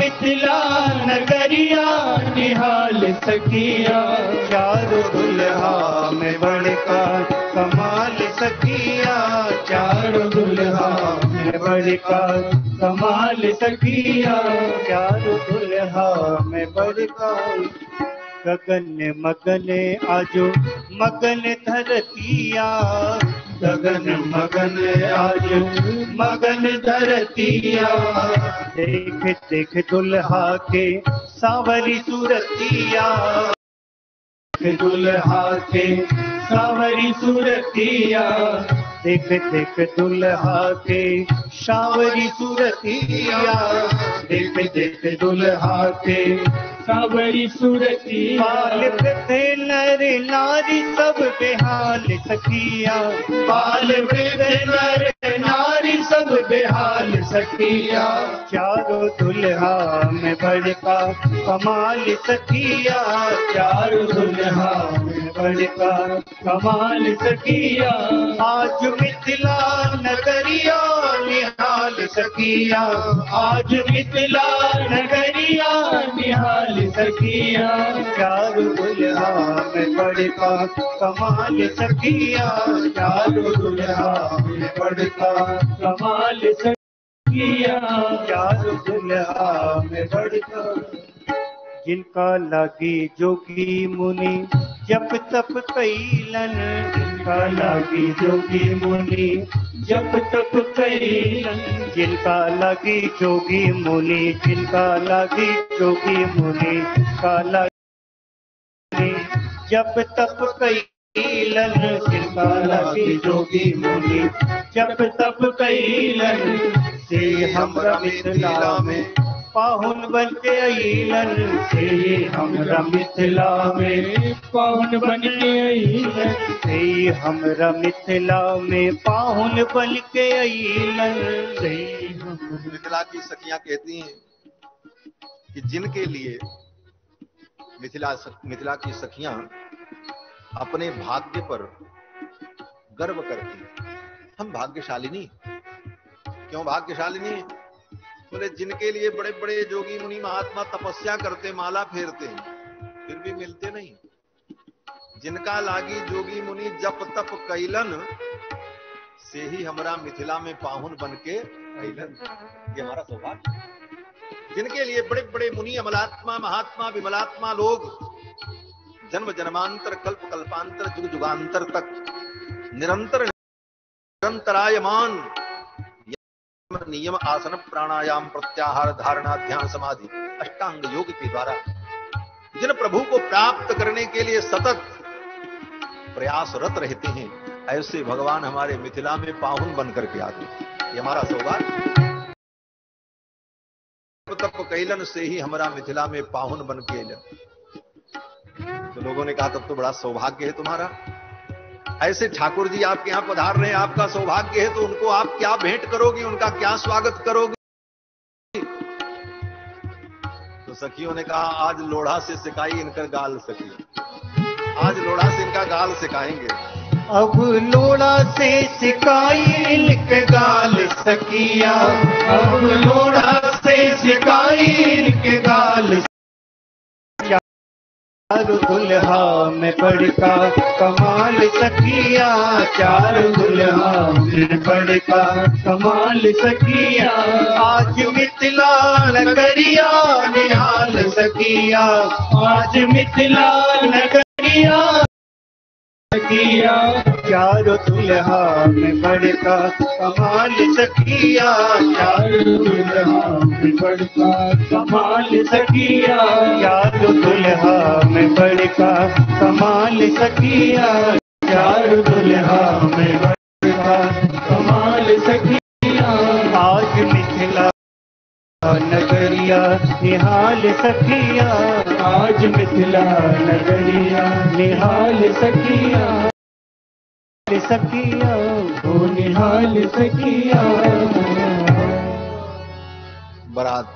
मिथिला नगरिया निहाल सखिया चार दुल्हा में बड़का कमाल सखिया चार दुल्हा में बड़का कमाल सखिया चार दुल्हा में बड़का गगन मगन आजो मगन धरतिया गगन मगन आजो मगन धरतिया देख देख दुल्हा के सावरी सूरतिया दुल्हा के सावरी सूरतिया देख देख दुल्हा के सावरी सूरतिया देख देख दुल्हा के सावरी सूरती बाल थे नर नारी सब बेहाल सखिया। बाल वृद्ध नर नारी सब बेहाल सखिया। चारों दुल्हा में बड़का कमाल सखिया। चारों दुल्हा में बड़का कमाल सखिया। आज मिथिला नगरिया निहाल सखिया। आज मिथिला नगरिया निहाल सखिया। चारों दुल्हा में बड़का कमाल सखिया। चारों दुल्हा में बड़का कमाल सखिया। चारों दुल्हा में बड़का जिनका लागी जोगी मुनि। जप तप कैलन जिनका लागी जोगी मुनि। जप तप कैलन जिनका लागी जोगी मुनि। जिनका लागी जोगी मुनि का लागी जप तप कैलन जिनका लागी जोगी मुनि। जप तप कैलन से हमरा मिथिला में पाहुन बन के अलन से हमरा मिथिला में। कौन बन के अइलन से हमरा मिथिला में पाहुन बन के अलन से। मिथिला की सखियाँ कहती हैं कि जिनके लिए मिथिला मिथिला की सखियाँ अपने भाग्य पर गर्व करती हैं। हम भाग्यशालिनी क्यों भाग्यशालिनी बोले जिनके लिए बड़े बड़े जोगी मुनि महात्मा तपस्या करते माला फेरते फिर भी मिलते नहीं। जिनका लागी जोगी मुनि जप तप कैलन से ही हमारा मिथिला में पाहुन बन के कैलन। ये हमारा सौभाग्य। जिनके लिए बड़े बड़े मुनि अमलात्मा महात्मा विमलात्मा लोग जन्म जन्मांतर कल्प कल्पांतर जुग जुगांतर तक निरंतर निरंतरायमान यम, नियम आसन प्राणायाम प्रत्याहार धारणा ध्यान समाधि, अष्टांग योग के द्वारा जिन प्रभु को प्राप्त करने के लिए सतत प्रयासरत रहते हैं, ऐसे भगवान हमारे मिथिला में पाहुन बन करके आते ये हमारा सौभाग्य। तप कैलन से ही हमारा मिथिला में पाहुन बन के तो लोगों ने कहा, तब तो बड़ा सौभाग्य है तुम्हारा। ऐसे ठाकुर जी आपके यहाँ पधार रहे हैं, आपका सौभाग्य है तो उनको आप क्या भेंट करोगी, उनका क्या स्वागत करोगी? तो सखियों ने कहा, आज लोढ़ा से सिकाई इनकर गाल सखी आज लोढ़ा से इनका गाल सिखाएँगे। अब लोड़ा से सिकाई के गाल सकिया अब लोड़ा से सिकाई के गाल चार दुल्हा में बड़का कमाल सकिया चार दुल्हा में बड़का कमाल सकिया आज मिथिला नगरिया, निहाल सकिया आज मिथिला नगरिया। सकिया चारों दुल्हा में बड़का कमाल सकिया चार दुल्हा में बड़का कमाल सकिया चार दुल्हा में बड़का कमाल सकिया चार दुल्हा में बड़का कमाल सकिया नगरिया, निहाल सखिया। आज मिथिला नगरिया, निहाल सखिया। सखिया, ओ निहाल सखिया। बारात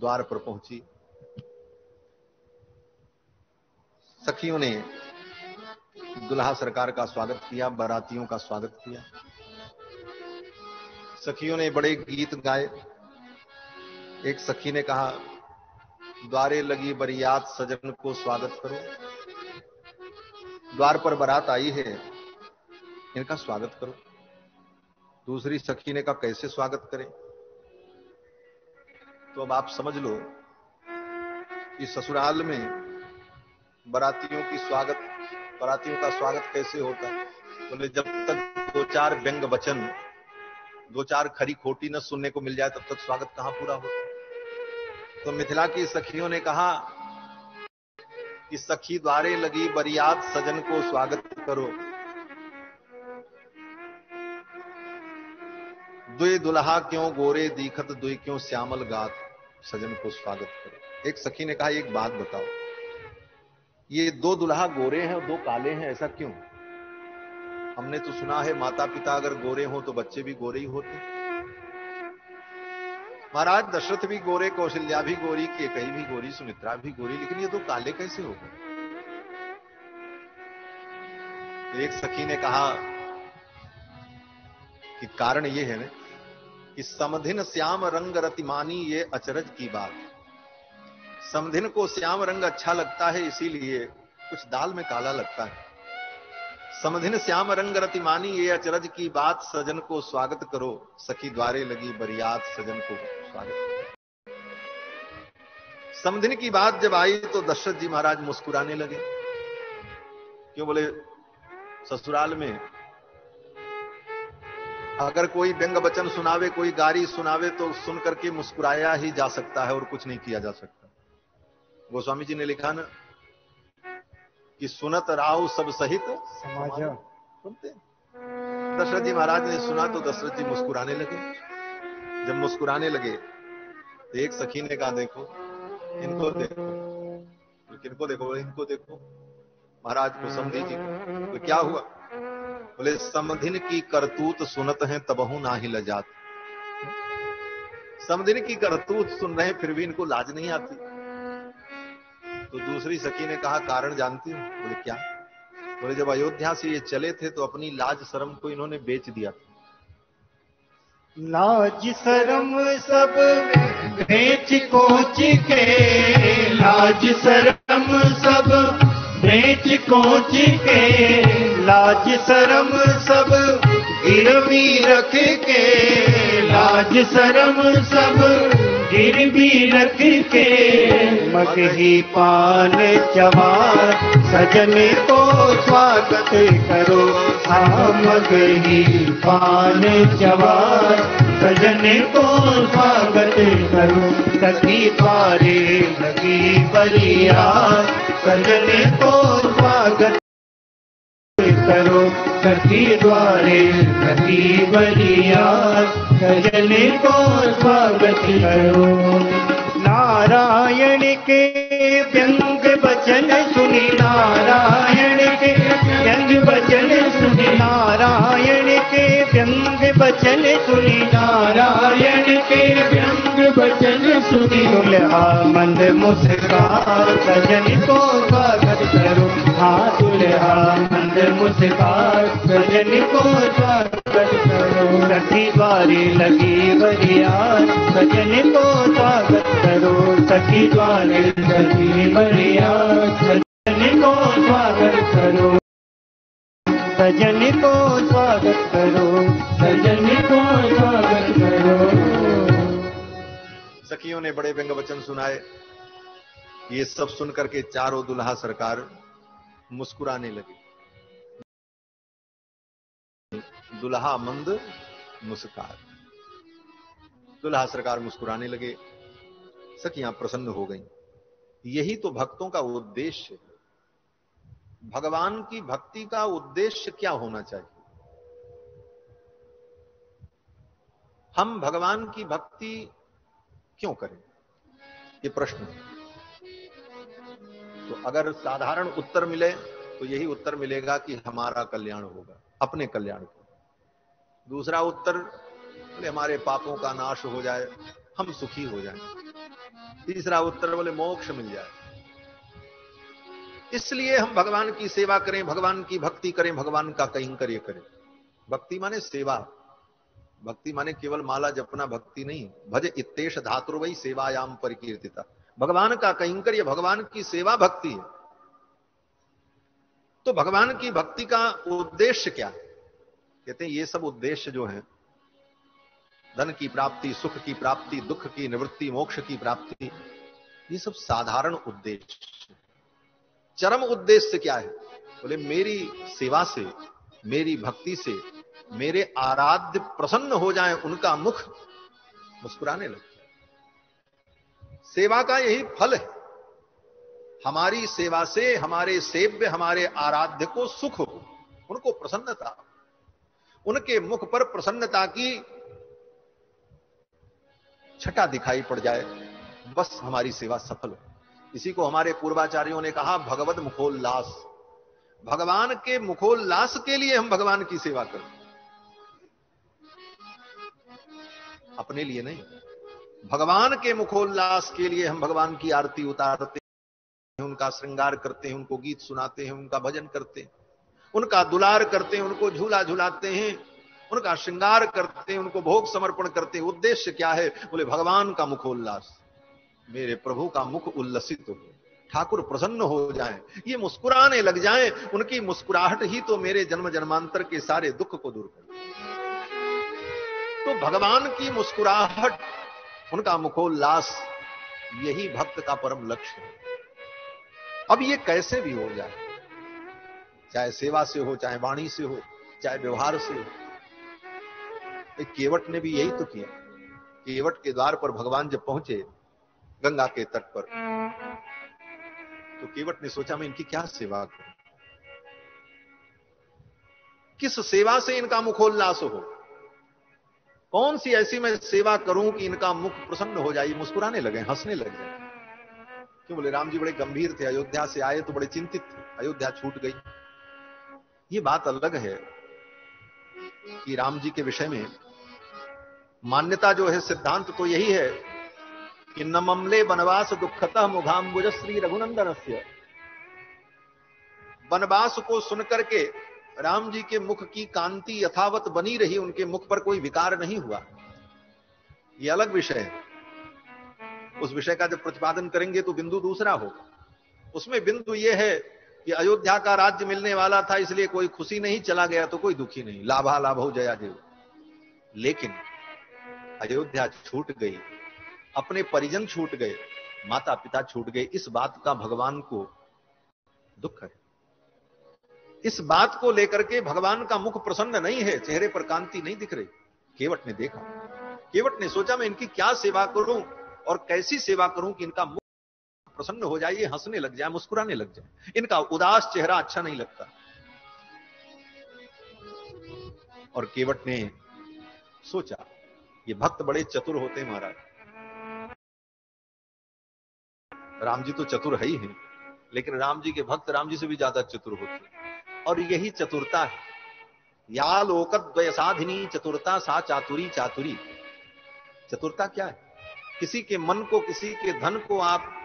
द्वार पर पहुँची। सखियों ने दुल्हा सरकार का स्वागत किया, बारातियों का स्वागत किया। सखियों ने बड़े गीत गाए। एक सखी ने कहा, द्वारे लगी बरियात सजन को स्वागत करो। द्वार पर बारात आई है, इनका स्वागत करो। दूसरी सखी ने कहा, कैसे स्वागत करें? तो अब आप समझ लो कि ससुराल में बरातियों की स्वागत, बरातियों का स्वागत कैसे होता है? बोले, जब तक दो चार व्यंग वचन, दो चार खरी खोटी न सुनने को मिल जाए, तब तक स्वागत कहाँ पूरा होता? तो मिथिला की सखियों ने कहा कि सखी द्वारे लगी बरियात सजन को स्वागत करो। दुई दुल्हा क्यों गोरे दीखत, दुई क्यों श्यामल गात सजन को स्वागत करो? एक सखी ने कहा, एक बात बताओ। ये दो दुल्हा गोरे हैं और दो काले हैं, ऐसा क्यों? हमने तो सुना है माता पिता अगर गोरे हो तो बच्चे भी गोरे ही होते महाराज, दशरथ भी गोरे, कौशल्या भी गोरी, केकई भी गोरी, सुमित्रा भी गोरी, लेकिन ये दो काले कैसे हो गए? एक सखी ने कहा कि कारण ये है ना कि समधिन श्याम रंग रतिमानी ये अचरज की बात। समधिन को श्याम रंग अच्छा लगता है, इसीलिए कुछ दाल में काला लगता है। समधिन श्याम रंग रतिमानी ये अचरज की बात, सजन को स्वागत करो, सखी द्वारे लगी बरियात सजन को। स्वागत। करो समधिन की बात जब आई तो दशरथ जी महाराज मुस्कुराने लगे। क्यों बोले ससुराल में अगर कोई व्यंग वचन सुनावे कोई गारी सुनावे तो सुन करके मुस्कुराया ही जा सकता है और कुछ नहीं किया जा सकता। गोस्वामी जी ने लिखा ना कि सुनत राव सब सहित समाज। सुनते दशरथ जी महाराज ने सुना तो दशरथ जी मुस्कुराने लगे। जब मुस्कुराने लगे एक सखी ने कहा, देखो, इनको देखो। तो किनको देखो इनको देखो। महाराज को समझी जी तो क्या हुआ? बोले, समधिन की करतूत सुनत हैं, तबहू ना ही लजात। समधिन की करतूत सुन रहे फिर भी इनको लाज नहीं आती। तो दूसरी सखी ने कहा, कारण जानती हूँ। बोले, क्या? बोले, जब अयोध्या से ये चले थे तो अपनी लाज, शर्म को इन्होंने बेच दिया था। लाज शरम सब बेच कोच के, लाज शरम सब बेच कोच के, लाज शरम सब गिरवी रख के, लाज शरम सब गिरवी रख के मगही पान चवार सजन को स्वागत करो। हाँ मगही पान चवार सजन को स्वागत करो। सखी द्वारे लगी बलिया, सजन को स्वागत करो। सखी द्वारे लगी बलिया सजन को स्वागत करो। नारायण के व्यंग वचन सुनी, नारायण के व्यंग वचन सुनी, नारायण के व्यंग बचन सुनी, नारायण के व्यंग वचन सुनी मंद मुस्कान सजन को स्वागत करो हाँ दुल्हा मंद मुस्कान सजन को स्वागत करो सखी द्वारे लगी बरिया सजन को स्वागत करो सखी द्वारे लगी बरिया सजन को स्वागत करो सजन को स्वागत करो, सजन को स्वागत सखियों ने बड़े व्यंग वचन सुनाए। ये सब सुन करके चारों दुल्हा सरकार मुस्कुराने लगे। दुल्हा मंद मुस्कार। दुल्हा सरकार मुस्कुराने लगे। सखियाँ प्रसन्न हो गईं। यही तो भक्तों का उद्देश्य है। भगवान की भक्ति का उद्देश्य क्या होना चाहिए? हम भगवान की भक्ति क्यों करें? ये प्रश्न तो अगर साधारण उत्तर मिले तो यही उत्तर मिलेगा कि हमारा कल्याण होगा, अपने कल्याण का दूसरा उत्तर, बोले, हमारे पापों का नाश हो जाए, हम सुखी हो जाए। तीसरा उत्तर, बोले, मोक्ष मिल जाए। इसलिए हम भगवान की सेवा करें, भगवान की भक्ति करें, भगवान का कहीं कार्य करें। भक्ति माने सेवा। भक्ति माने केवल माला जपना भक्ति नहीं। भज इतेश धातु वही सेवायाम परिकीर्तिता। भगवान का कैंकर्य भगवान की सेवा भक्ति है। तो भगवान की भक्ति का उद्देश्य क्या है? कहते हैं, ये सब उद्देश्य जो है, धन की प्राप्ति, सुख की प्राप्ति, दुख की निवृत्ति, मोक्ष की प्राप्ति, ये सब साधारण उद्देश्य चरम उद्देश्य क्या है? बोले, मेरी सेवा से, मेरी भक्ति से मेरे आराध्य प्रसन्न हो जाए, उनका मुख मुस्कुराने लगे। सेवा का यही फल है। हमारी सेवा से, हमारे सेव्य, हमारे आराध्य को सुख हो, उनको प्रसन्नता उनके मुख पर प्रसन्नता की छटा दिखाई पड़ जाए, बस हमारी सेवा सफल हो। इसी को हमारे पूर्वाचार्यों ने कहा भगवत मुखोल्लास। भगवान के मुखोल्लास के लिए हम भगवान की सेवा करें। अपने लिए नहीं। भगवान के मुखोल्लास के लिए हम भगवान की आरती उतारते हैं, उनका श्रृंगार करते हैं, उनको गीत सुनाते हैं, उनका भजन करते हैं, उनका दुलार करते हैं, उनको झूला झुलाते हैं, उनका श्रृंगार करते हैं, उनको भोग समर्पण करते हैं। उद्देश्य क्या है? बोले, भगवान का मुखोल्लास, मेरे प्रभु का मुख उल्लसित हो, ठाकुर प्रसन्न हो जाए, ये मुस्कुराने लग जाए, उनकी मुस्कुराहट ही तो मेरे जन्म जन्मांतर के सारे दुख को दूर कर तो भगवान की मुस्कुराहट, उनका मुखोल्लास, यही भक्त का परम लक्ष्य है। अब ये कैसे भी हो जाए, चाहे सेवा से हो, चाहे वाणी से हो, चाहे व्यवहार से हो केवट ने भी यही तो किया। केवट के द्वार पर भगवान जब पहुँचे, गंगा के तट पर तो केवट ने सोचा, मैं इनकी क्या सेवा करूँ? किस सेवा से इनका मुखोल्लास हो? कौन सी ऐसी मैं सेवा करूँ कि इनका मुख प्रसन्न हो जाए? मुस्कुराने लगे, हंसने लग। जाए क्यों बोले? राम जी बड़े गंभीर थे, अयोध्या से आए तो बड़े चिंतित थे। अयोध्या छूट गई। ये बात अलग है कि राम जी के विषय में मान्यता जो है, सिद्धांत तो यही है कि न ममले वनवास दुखतः मुघाम्बुज श्री रघुनंदन से वनवास को सुनकर के राम जी के मुख की कांति यथावत बनी रही, उनके मुख पर कोई विकार नहीं हुआ। ये अलग विषय है। उस विषय का जब प्रतिपादन करेंगे तो बिंदु दूसरा होगा। उसमें बिंदु यह है कि अयोध्या का राज्य मिलने वाला था, इसलिए कोई खुशी नहीं, चला गया तो कोई दुखी नहीं। लाभा लाभ हो जया देव लेकिन अयोध्या छूट गई, अपने परिजन छूट गए, माता पिता छूट गए, इस बात का भगवान को दुख है। इस बात को लेकर के भगवान का मुख प्रसन्न नहीं है, चेहरे पर कांति नहीं दिख रही। केवट ने देखा। केवट ने सोचा, मैं इनकी क्या सेवा करूँ और कैसी सेवा करूँ कि इनका मुख प्रसन्न हो जाए, ये हंसने लग जाए, मुस्कुराने लग जाए। इनका उदास चेहरा अच्छा नहीं लगता। और केवट ने सोचा, ये भक्त बड़े चतुर होते महाराज। राम जी तो चतुर है ही हैं, लेकिन राम जी के भक्त राम जी से भी ज़्यादा चतुर होते और यही चतुरता है। या लोकद्वय साधिनी चतुरता सा चातुरी चातुरी। चतुरता क्या है? किसी के मन को, किसी के धन को आप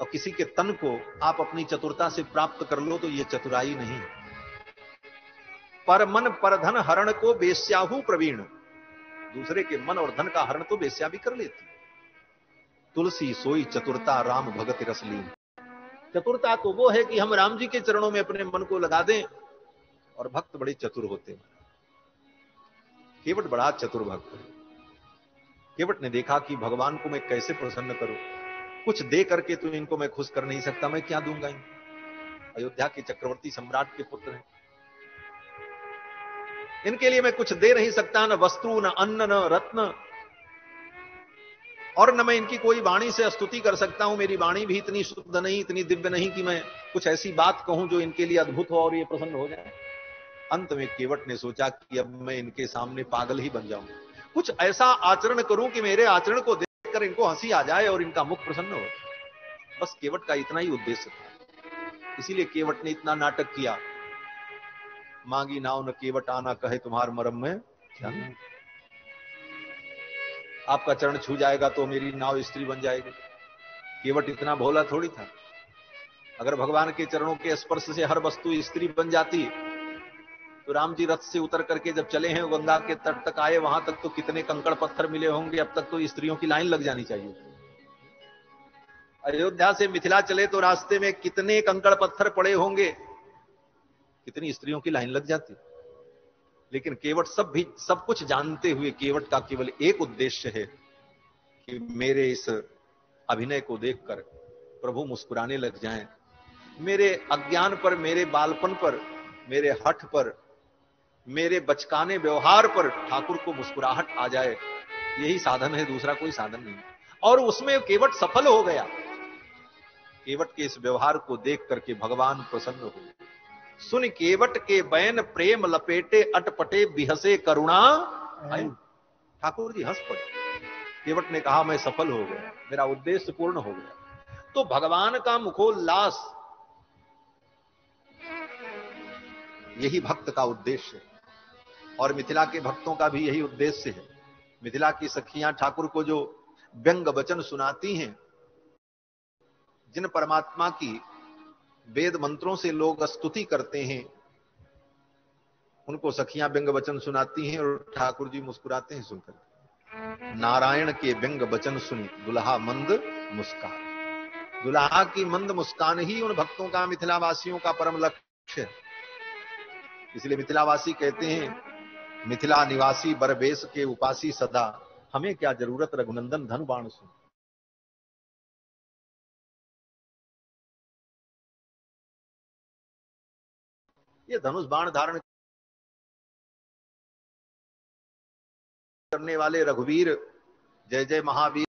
और किसी के तन को आप अपनी चतुरता से प्राप्त कर लो तो ये चतुराई नहीं। पर मन पर धन हरण को बेस्याहू प्रवीण। दूसरे के मन और धन का हरण तो बेस्या भी कर लेती। तुलसी सोई चतुरता राम भगत रसली चतुरता तो वो है कि हम राम जी के चरणों में अपने मन को लगा दें और भक्त बड़े चतुर होते हैं। केवट बड़ा चतुर भक्त है। केवट ने देखा कि भगवान को मैं कैसे प्रसन्न करूँ? कुछ दे करके तो इनको मैं खुश कर नहीं सकता, मैं क्या दूँगा इनको? अयोध्या के चक्रवर्ती सम्राट के पुत्र हैं। इनके लिए मैं कुछ दे नहीं सकता, न वस्तु, न अन्न, न रत्न। और न मैं इनकी कोई वाणी से स्तुति कर सकता हूँ। मेरी वाणी भी इतनी शुद्ध नहीं, इतनी दिव्य नहीं कि मैं कुछ ऐसी बात कहूँ जो इनके लिए अद्भुत हो और ये प्रसन्न हो जाए। अंत में केवट ने सोचा कि अब मैं इनके सामने पागल ही बन जाऊँ। कुछ ऐसा आचरण करूँ कि मेरे आचरण को देखकर इनको हँसी आ जाए और इनका मुख प्रसन्न हो। बस केवट का इतना ही उद्देश्य था। इसीलिए केवट ने इतना नाटक किया। मांगी नाव न केवट आना कहे तुम्हार मरम में। आपका चरण छू जाएगा तो मेरी नाव स्त्री बन जाएगी। केवट इतना भोला थोड़ी था। अगर भगवान के चरणों के स्पर्श से हर वस्तु स्त्री बन जाती तो राम जी रथ से उतर करके जब चले हैं गंगा के तट तक आए, वहाँ तक तो कितने कंकड़ पत्थर मिले होंगे, अब तक तो स्त्रियों की लाइन लग जानी चाहिए। अयोध्या से मिथिला चले तो रास्ते में कितने कंकड़ पत्थर पड़े होंगे, कितनी स्त्रियों की लाइन लग जाती। लेकिन केवट सब भी, सब कुछ जानते हुए केवट का केवल एक उद्देश्य है कि मेरे इस अभिनय को देखकर प्रभु मुस्कुराने लग जाएँ। मेरे अज्ञान पर, मेरे बालपन पर, मेरे हठ पर, मेरे बचकाने व्यवहार पर ठाकुर को मुस्कुराहट आ जाए, यही साधन है, दूसरा कोई साधन नहीं। और उसमें केवट सफल हो गया। केवट के इस व्यवहार को देख करके भगवान प्रसन्न हो सुन केवट के बैन प्रेम लपेटे अटपटे बिहसे करुणा। ठाकुर जी हंस पड़े। केवट ने कहा मैं सफल हो गया। मेरा उद्देश्य पूर्ण हो गया। तो भगवान का मुखोल्लास यही भक्त का उद्देश्य है। और मिथिला के भक्तों का भी यही उद्देश्य है। मिथिला की सखियाँ ठाकुर को जो व्यंग वचन सुनाती हैं जिन परमात्मा की वेद मंत्रों से लोग स्तुति करते हैं। उनको सखियाँ व्यंग वचन सुनाती हैं और ठाकुर जी मुस्कुराते हैं सुनकर। नारायण के व्यंग वचन सुनी, दुल्हा मंद मुस्कान। दुल्हा की मंद मुस्कान ही उन भक्तों का मिथिला वासियों का परम लक्ष्य। इसलिए मिथिलावासी कहते हैं, मिथिला निवासी बरबेस के उपासी सदा, हमें क्या ज़रूरत रघुनंदन धन बाण सुन? ये धनुष बाण धारण करने वाले रघुवीर, जय जय महावीर।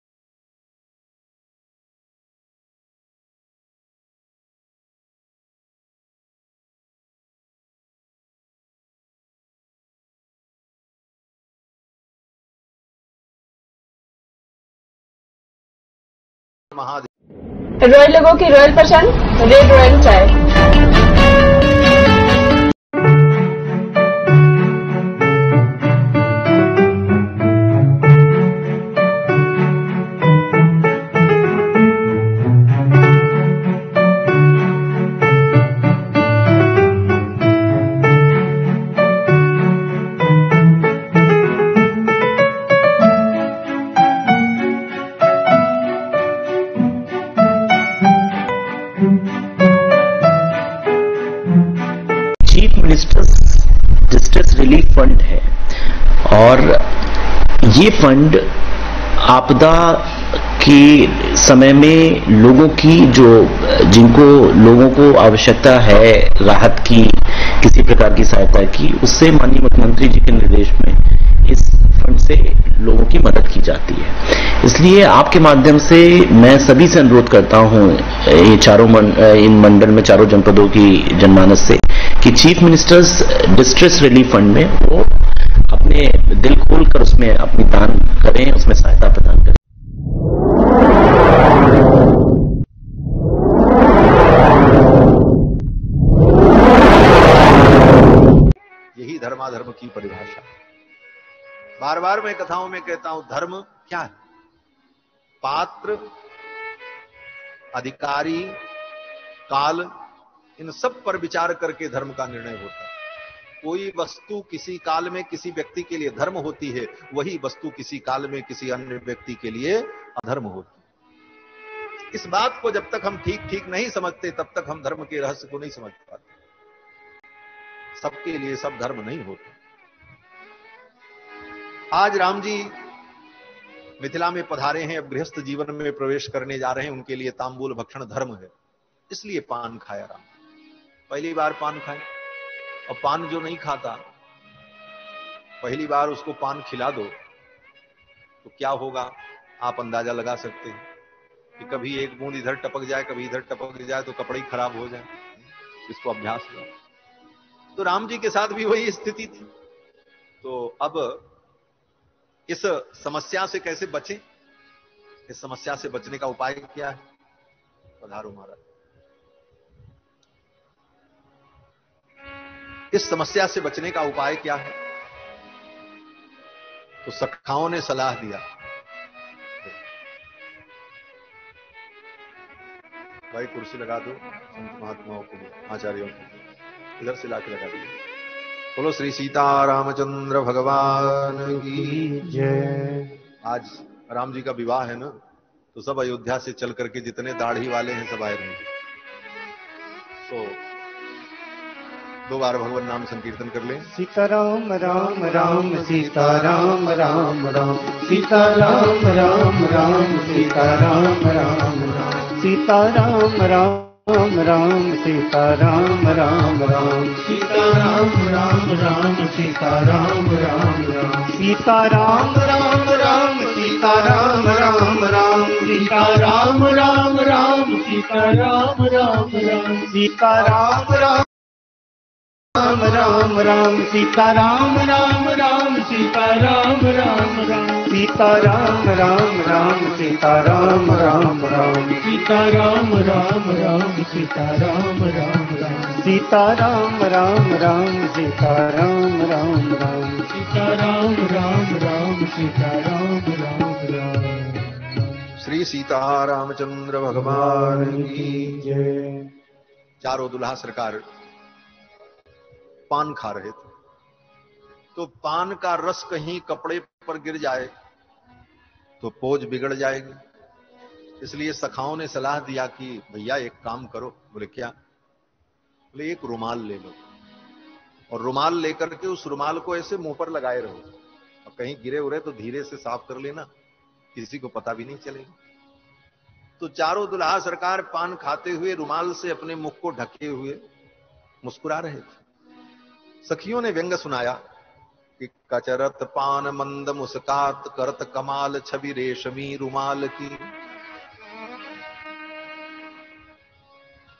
महादेव रॉयल लोगों की रॉयल पसंद रेड रॉयल चाय फंड आपदा के समय में लोगों की जो जिनको लोगों को आवश्यकता है राहत की किसी प्रकार की सहायता की उससे माननीय मुख्यमंत्री जी के निर्देश में इस फंड से लोगों की मदद की जाती है। इसलिए आपके माध्यम से मैं सभी से अनुरोध करता हूँ ये चारों मन, इन मंडल में चारों जनपदों की जनमानस से कि chief ministers distress relief fund में वो अपने दिल खोलकर उसमें अपनी दान करें, उसमें सहायता प्रदान करें। यही धर्माधर्म की परिभाषा। बार बार मैं कथाओं में कहता हूँ, धर्म क्या है? पात्र, अधिकारी, काल, इन सब पर विचार करके धर्म का निर्णय होता है। कोई वस्तु किसी काल में किसी व्यक्ति के लिए धर्म होती है, वही वस्तु किसी काल में किसी अन्य व्यक्ति के लिए अधर्म होती है। इस बात को जब तक हम ठीक ठीक नहीं समझते, तब तक हम धर्म के रहस्य को नहीं समझ पाते। सबके लिए सब धर्म नहीं होते। आज राम जी मिथिला में पधारे हैं, अब गृहस्थ जीवन में प्रवेश करने जा रहे हैं, उनके लिए तांबूल भक्षण धर्म है। इसलिए पान खाया राम। पहली बार पान खाए। और पान जो नहीं खाता, पहली बार उसको पान खिला दो तो क्या होगा? आप अंदाज़ा लगा सकते हैं कि कभी एक बूंद इधर टपक जाए, कभी इधर टपक जाए तो कपड़े ही खराब हो जाए। इसको अभ्यास करो। तो राम जी के साथ भी वही स्थिति थी। तो अब इस समस्या से कैसे बचें? इस समस्या से बचने का उपाय क्या है? पधारो महाराज। इस समस्या से बचने का उपाय क्या है? तो सखाओं ने सलाह दिया। भाई, कुर्सी लगा दो महात्माओं के आचार्यों के इधर से लाके लगा दिए बोलो, श्री सीता रामचंद्र भगवान की जय। आज राम जी का विवाह है ना तो सब अयोध्या से चल करके जितने दाढ़ी वाले हैं, सब आए होंगे तो दो बार भगवान नाम संकीर्तन कर लें सीताराम राम राम सीताराम राम राम सीताराम राम राम सीताराम राम राम सीताराम राम राम सीताराम राम राम सीताराम राम राम सीताराम राम राम सीताराम राम राम सीताराम राम राम सीताराम राम राम सीताराम राम राम सीताराम राम राम राम राम सीता राम राम राम सीता राम राम राम सीता राम राम राम सीता राम राम राम सीता राम राम राम सीता राम राम राम सीता राम राम राम सीता राम राम राम सीता राम राम सीताराम राम राम श्री सीता रामचंद्र भगवान की जय चारों दुल्हा सरकार पान खा रहे थे। तो पान का रस कहीं कपड़े पर गिर जाए तो पोज बिगड़ जाएगी। इसलिए सखाओं ने सलाह दिया कि, भैया, एक काम करो। बोले, क्या? बोले, एक रुमाल ले लो। और रुमाल लेकर के उस रुमाल को ऐसे मुँह पर लगाए रहो। और कहीं गिरे उरे तो धीरे से साफ़ कर लेना, किसी को पता भी नहीं चलेगा। तो चारों दुल्हा सरकार पान खाते हुए रुमाल से अपने मुख को ढके हुए मुस्कुरा रहे थे। सखियों ने व्यंग सुनाया। कि कचरत पान मंद मुस्कात, करत कमाल छवि रेशमी रुमाल की।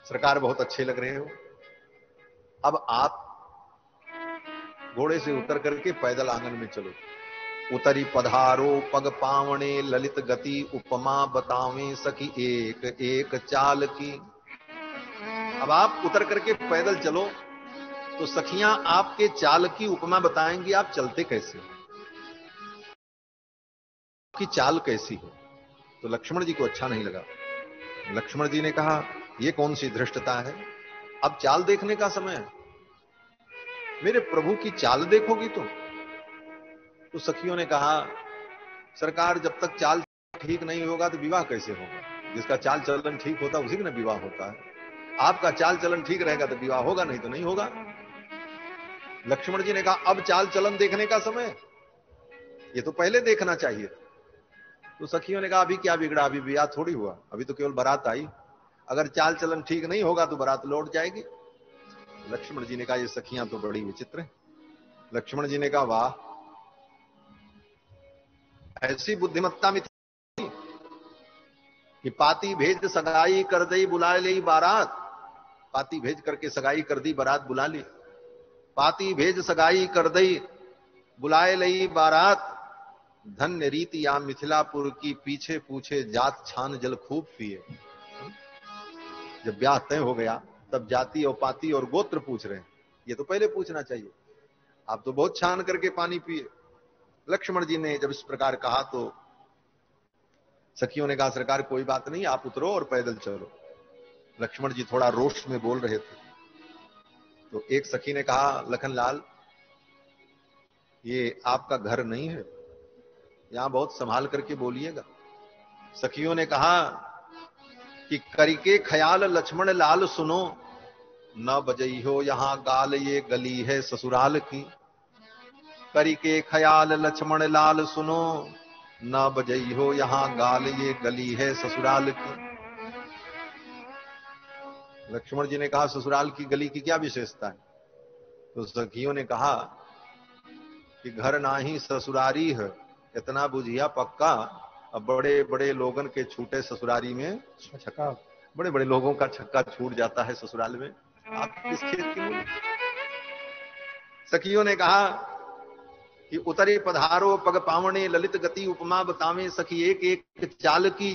सरकार बहुत अच्छे लग रहे हो। अब आप घोड़े से उतर करके पैदल आँगन में चलो। उतरी पधारो पग पावणे, ललित गति उपमा बतावे सखी एक एक चाल की। अब आप उतर करके पैदल चलो। तो सखियाँ, आपके चाल की उपमा बताएँगी आप चलते कैसे? हो की चाल कैसी हो? तो लक्ष्मण जी को अच्छा नहीं लगा। लक्ष्मण जी ने कहा यह कौन सी धृष्टता है? अब चाल देखने का समय है। मेरे प्रभु की चाल देखोगी तुम? तो सखियों ने कहा, सरकार जब तक चाल ठीक नहीं होगा तो विवाह कैसे होगा? जिसका चाल चलन ठीक होता, उसी का विवाह होता है। आपका चाल चलन ठीक रहेगा तो विवाह होगा, नहीं तो नहीं होगा। लक्ष्मण जी ने कहा, अब चाल चलन देखने का समय ये तो पहले देखना चाहिए तो सखियों ने कहा, अभी क्या बिगड़ा? अभी विवाह थोड़ी हुआ। अभी तो केवल बारात आई। अगर चाल चलन ठीक नहीं होगा तो बारात लौट जाएगी। लक्ष्मण जी ने कहा, ये सखियाँ तो बड़ी विचित्र है। लक्ष्मण जी ने कहा, वाह! ऐसी बुद्धिमत्ता में कि पाती भेज सगाई कर दई बुला ली बारात। पाती भेज करके सगाई कर दी बारात बुला ली। पाती भेज सगाई कर दई, बुलाए लई बारात। धन्य रीति या मिथिलापुर की पीछे पूछे जात छान जल खूब पिए। जब ब्याह तय हो गया, तब जाति और पाती और गोत्र पूछ रहे हैं। ये तो पहले पूछना चाहिए। आप तो बहुत छान करके पानी पिए। लक्ष्मण जी ने जब इस प्रकार कहा तो सखियों ने कहा, सरकार कोई बात नहीं, आप उतरो और पैदल चलो। लक्ष्मण जी थोड़ा रोष में बोल रहे थे। तो एक सखी ने कहा लखनलाल ये आपका घर नहीं है? यहाँ बहुत संभाल करके बोलिएगा। सखियों ने कहा, कि करके ख्याल लक्ष्मण लाल सुनो, न बजई हो यहाँ गाल ये गली है ससुराल की। करके ख्याल लक्ष्मण लाल सुनो, न बजई हो यहाँ गाल ये गली है ससुराल की। लक्ष्मण जी ने कहा, ससुराल की गली की क्या विशेषता है? तो सखियों ने कहा कि घर ना ही ससुरारी है, इतना बुझिया पक्का, अब बड़े बड़े लोगन के छूटे ससुरारी में छक्का, बड़े बड़े लोगों का छक्का छूट जाता है ससुराल में। आप किस खेत की मूल सखियों ने कहा कि उतरे पधारो, पग पावणे, ललित गति उपमा बतावे, सखी एक एक चाल की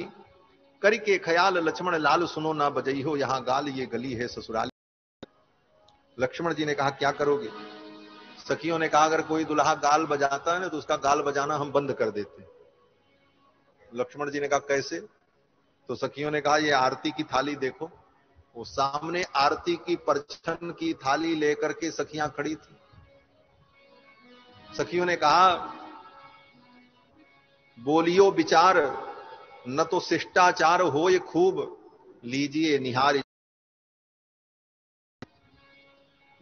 करी के ख्याल लक्ष्मण लाल सुनो ना बजई हो यहाँ गाल ये गली है ससुराल। लक्ष्मण जी ने कहा, क्या करोगे? सखियों ने कहा, अगर कोई दुल्हा गाल बजाता है ना तो उसका गाल बजाना हम बंद कर देते लक्ष्मण जी ने कहा, कैसे? तो सखियों ने कहा, ये आरती की थाली देखो। वो सामने आरती की परछन की थाली लेकर के सखियाँ खड़ी थी। सखियों ने कहा, बोलियो विचार न तो शिष्टाचार हो ये खूब। लीजिए निहार।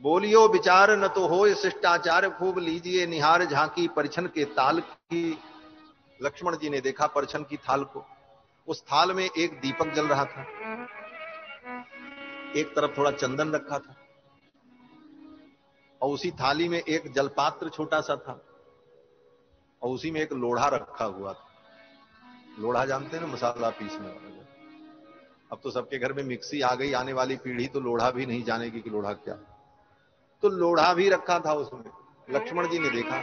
बोलियो विचार न तो हो ये शिष्टाचार खूब। लीजिए निहार झांकी परिछन के ताल की। लक्ष्मण जी ने देखा परछन की थाल को। उस थाल में एक दीपक जल रहा था। एक तरफ़ थोड़ा चंदन रखा था। और उसी थाली में एक जलपात्र छोटा सा था। और उसी में एक लोढ़ा रखा हुआ था। लोढ़ा जानते हैं ना, मसाला पीसने वाला अब तो सबके घर में मिक्सी आ गई, आने वाली पीढ़ी तो लोढ़ा भी नहीं जानेगी कि लोढ़ा क्या। तो लोढ़ा भी रखा था उसमें। लक्ष्मण जी ने देखा।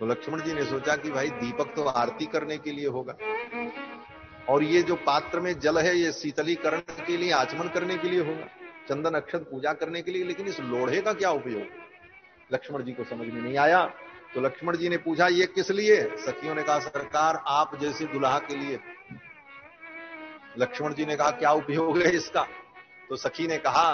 तो लक्ष्मण जी ने सोचा कि भाई दीपक तो आरती करने के लिए होगा। और ये जो पात्र में जल है, ये शीतलीकरण के लिए, आचमन करने के लिए होगा। चंदन अक्षत पूजा करने के लिए, लेकिन इस लोढ़े का क्या उपयोग? लक्ष्मण जी को समझ में नहीं आया। तो लक्ष्मण जी ने पूछा, ये किस लिए? सखियों ने कहा, सरकार, आप जैसे दुल्हा के लिए। लक्ष्मण जी ने कहा, क्या उपयोग है इसका? तो सखी ने कहा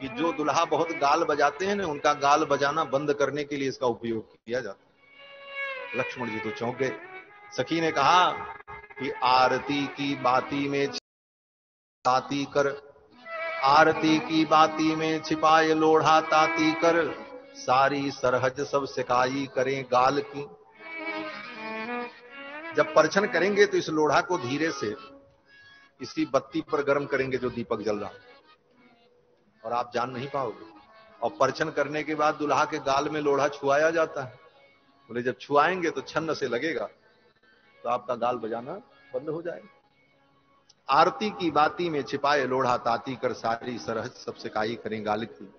कि जो दुल्हा बहुत गाल बजाते हैं ना, उनका गाल बजाना बंद करने के लिए इसका उपयोग किया जाता है। लक्ष्मण जी तो चौंक गए। सखी ने कहा कि आरती की बाती में ताती कर, आरती की बाती में छिपाए लोढ़ा ताती कर सारी सरहज सब सिकाई करें गाल की। जब परछन करेंगे तो इस लोढ़ा को धीरे से, इसी बत्ती पर गर्म करेंगे जो दीपक जल रहा। और आप जान नहीं पाओगे। और परछन करने के बाद दुल्हा के गाल में लोढ़ा छुआया जाता है। बोले, जब छुआएँगे तो छन्न से लगेगा। तो आपका गाल बजाना बंद हो जाएगा। आरती की बाती में छिपाए लोढ़ा ताती कर सारी सरहद सब सिकाई करें गाल की।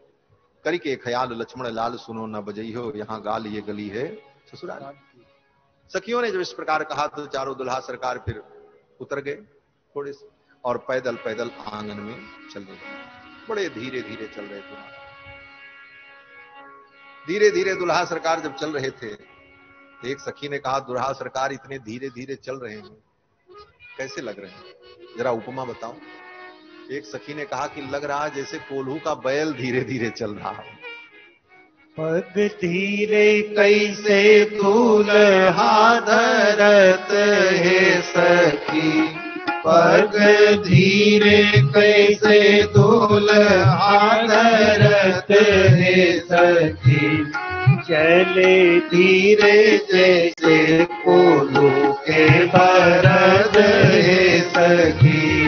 करी के ख्याल लक्ष्मण लाल सुनो न बजई हो यहाँ गाल ये गली है ससुराल। सखियों ने जब इस प्रकार कहा तो चारों दुल्हा सरकार फिर उतर गए थोड़े से, और पैदल पैदल आँगन में चल रहे बड़े धीरे धीरे चल रहे थे। धीरे धीरे दुल्हा सरकार जब चल रहे थे तो एक सखी ने कहा दुल्हा सरकार इतने धीरे धीरे चल रहे हैं। कैसे लग रहे हैं? जरा उपमा बताओ। एक सखी ने कहा कि लग रहा जैसे कोल्हू का बैल धीरे धीरे चल रहा है। पग धीरे कैसे धूल हादरत है सखी? पग धीरे कैसे धूल हादरत है सखी? चले धीरे जैसे कोलू के बरद है सखी।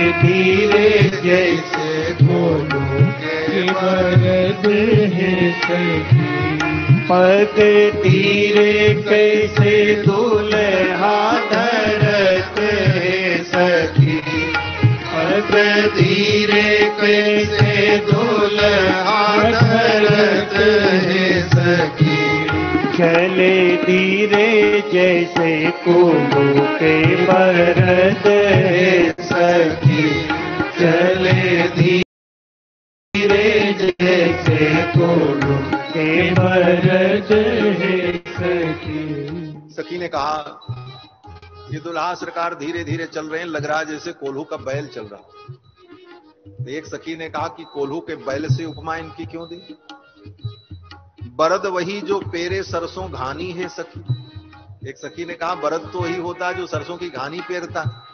धीरे जैसे कोलू के बरद है सखी। पग धीरे कैसे धूल हादरत है सखी। पद धीरे कैसे धूल हादरत है सखी। चले धीरे जैसे कोलू के बरद है चले धीरे जैसे सखी सखी ने कहा, ये दुल्हा सरकार धीरे धीरे चल रहे हैं, लग रहा है जैसे कोल्हू का बैल चल रहा तो एक सखी ने कहा कि कोल्हू के बैल से उपमा इनकी क्यों दी? बरद वही जो पेरे सरसों घानी है सखी। एक सखी ने कहा, बरद तो वही होता है जो सरसों की घानी पेरता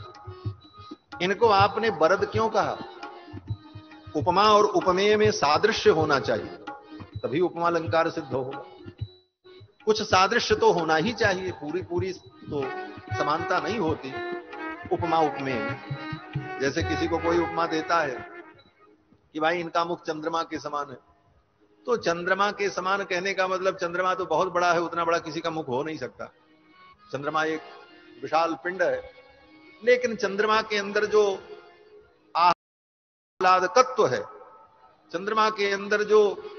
इनको आपने बरद क्यों कहा? उपमा और उपमेय में सादृश्य होना चाहिए। तभी उपमा अलंकार सिद्ध होगा। कुछ सादृश्य तो होना ही चाहिए पूरी पूरी तो समानता नहीं होती उपमा उपमेय में। जैसे किसी को कोई उपमा देता है कि भाई इनका मुख चंद्रमा के समान है। तो चंद्रमा के समान कहने का मतलब चंद्रमा तो बहुत बड़ा है, उतना बड़ा किसी का मुख हो नहीं सकता। चंद्रमा एक विशाल पिंड है लेकिन चंद्रमा के अंदर जो आह्लादकत्व है, चंद्रमा के अंदर जो,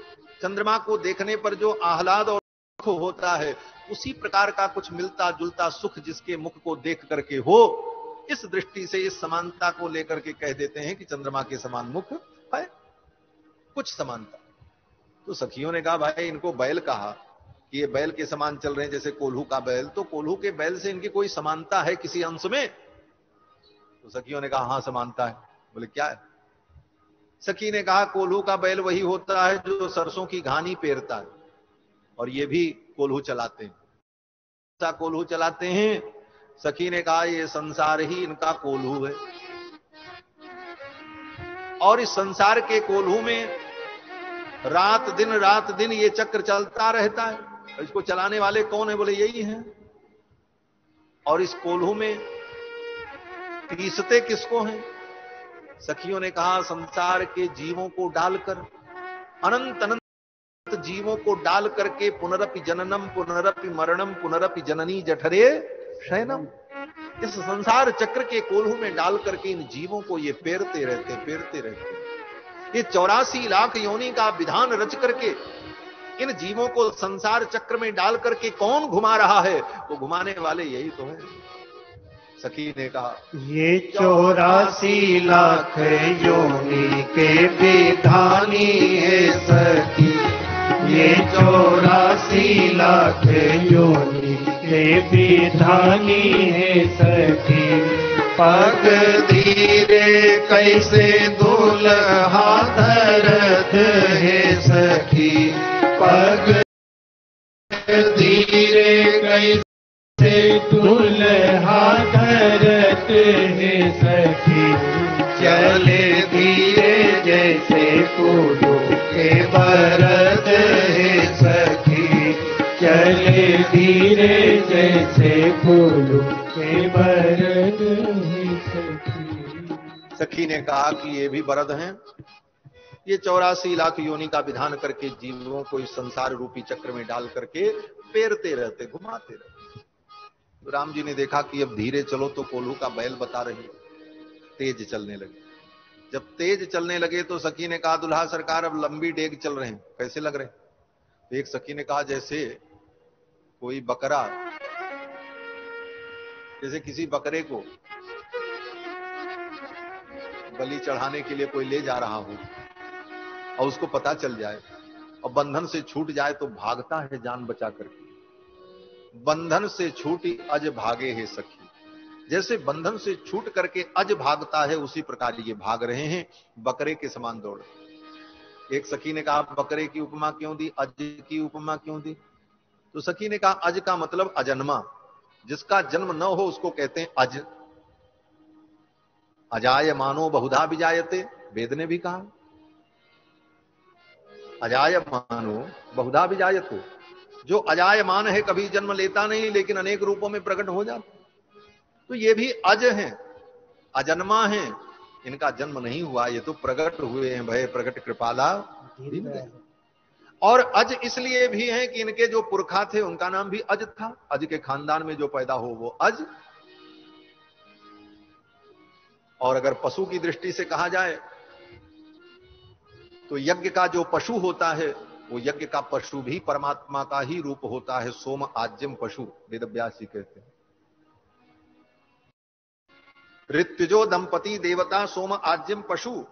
चंद्रमा को देखने पर जो आह्लाद और सुख होता है, उसी प्रकार का कुछ मिलता जुलता सुख जिसके मुख को देख करके हो, इस दृष्टि से इस समानता को लेकर के कह देते हैं कि चंद्रमा के समान मुख है, कुछ समानता। तो सखियों ने कहा, भाई, इनको बैल कहा कि ये बैल के समान चल रहे हैं, जैसे कोल्हू का बैल। तो कोल्हू के बैल से इनकी कोई समानता है किसी अंश में? तो सखियों ने कहा, हाँ समानता है। बोले, क्या है? सखी ने कहा, कोल्हू का बैल वही होता है जो सरसों की घानी पेरता है, और ये भी कोल्हू चलाते हैं। कोल्हू चलाते हैं? सखी ने कहा, ये संसार ही इनका कोल्हू है। और इस संसार के कोल्हू में रात दिन रात दिन ये चक्र चलता रहता है। इसको चलाने वाले कौन है? बोले, यही हैं। और इस कोल्हू में पीसते किसको हैं? सखियों ने कहा, संसार के जीवों को डालकर, अनंत अनंत जीवों को डाल करके पुनरपि जननम, पुनरपि मरणम, पुनरपि जननी जठरे शयनम। इस संसार चक्र के कोल्हू में डाल करके इन जीवों को ये पेरते रहते पेरते रहते। ये चौरासी लाख योनि का विधान रच करके, इन जीवों को संसार चक्र में डाल करके कौन घुमा रहा है? वो घुमाने वाले यही तो है। सखी ने कहा, ये चौरासी लाख योनि के विधानी है सखी। ये चौरासी लाख योनि के विधानी है सखी। पग धीरे कैसे दुल्हा धरत है सखी। पग धीरे कैसे दुल्हा चले धीरे चले सखी। सखी ने कहा कि ये भी बरद हैं। ये चौरासी लाख योनि का विधान करके जीवों को इस संसार रूपी चक्र में डाल करके पेरते रहते, घुमाते रहते। तो राम जी ने देखा कि अब धीरे चलो तो कोल्हू का बैल बता रही तेज चलने लगे। जब तेज चलने लगे तो सखी ने कहा, दुल्हा सरकार, अब लंबी डेग चल रहे हैं। कैसे लग रहे तो एक सखी ने कहा, जैसे कोई बकरा, जैसे किसी बकरे को बलि चढ़ाने के लिए कोई ले जा रहा हो और उसको पता चल जाए और बंधन से छूट जाए तो भागता है जान बचा करके। बंधन से छूटी अज भागे है सखी। जैसे बंधन से छूट करके अज भागता है, उसी प्रकार ये भाग रहे हैं बकरे के समान दौड़। एक सखी ने कहा, बकरे की उपमा क्यों दी? अज की उपमा क्यों दी? तो सखी ने कहा, अज का मतलब अजन्मा। जिसका जन्म न हो, उसको कहते हैं अज। अजाय मानो बहुधा विजायते वेद ने भी कहा। अजाय मानो बहुधा विजायते जो अजायमान है, कभी जन्म लेता नहीं, लेकिन अनेक रूपों में प्रकट हो जाता। तो ये भी अज है, अजन्मा है, इनका जन्म नहीं हुआ, ये तो प्रकट हुए हैं, भय प्रकट कृपाला और अज इसलिए भी है कि इनके जो पुरखा थे, उनका नाम भी अज था। अज के खानदान में जो पैदा हो, वो अज। और अगर पशु की दृष्टि से कहा जाए तो यज्ञ का जो पशु होता है वो यज्ञ का पशु भी परमात्मा का ही रूप होता है, सोम आज्यम पशु, वेदव्यास जी कहते हैं। ऋत्विजो दंपति देवता, सोम आज्यम पशु,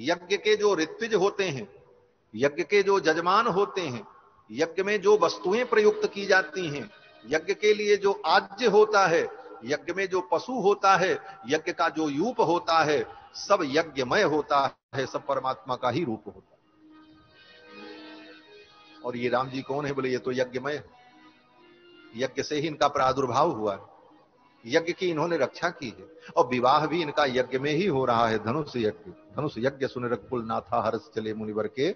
यज्ञ के जो ऋत्विज होते हैं, यज्ञ के जो जजमान होते हैं, यज्ञ में जो वस्तुएँ प्रयुक्त की जाती हैं, यज्ञ के लिए जो आज्य होता है, यज्ञ में जो पशु होता है, यज्ञ का जो यूप होता है, सब यज्ञमय होता है, सब परमात्मा का ही रूप होता है। और ये राम जी कौन है? बोले, ये तो यज्ञमय यज्ञ से ही इनका प्रादुर्भाव हुआ है। यज्ञ की इन्होंने रक्षा की है। और विवाह भी इनका यज्ञ में ही हो रहा है, धनुष यज्ञ। धनुष यज्ञ सुन रकुल नाथा हर्ष चले मुनिवर के।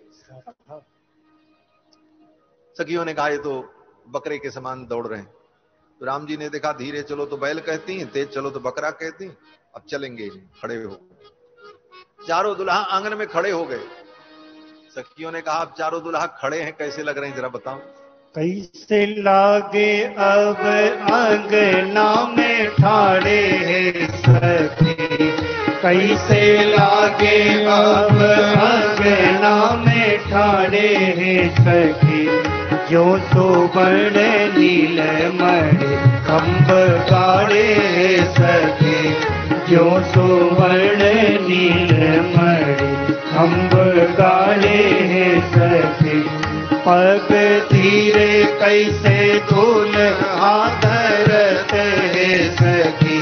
सखियों ने कहा, ये तो बकरे के समान दौड़ रहे हैं। तो राम जी ने देखा, धीरे चलो तो बैल कहती हैं, तेज चलो तो बकरा कहती अब चलेंगे, खड़े हो चारों दुल्हा आँगन में खड़े हो गए। सखियों ने कहा, आप चारों दुल्हा खड़े हैं, कैसे लग रहे हैं? जरा बताओ। कैसे लागे अब अंगना में ठाड़े है सखी? कैसे लागे अब अंगना में ठाड़े है सखी? जो तो बड़े नील मणि खम्ब गाड़े है सखी। जो तो बड़े नील मणि खम्ब गाड़े है सखी पग धीरे कैसे धूल आदरत है सखी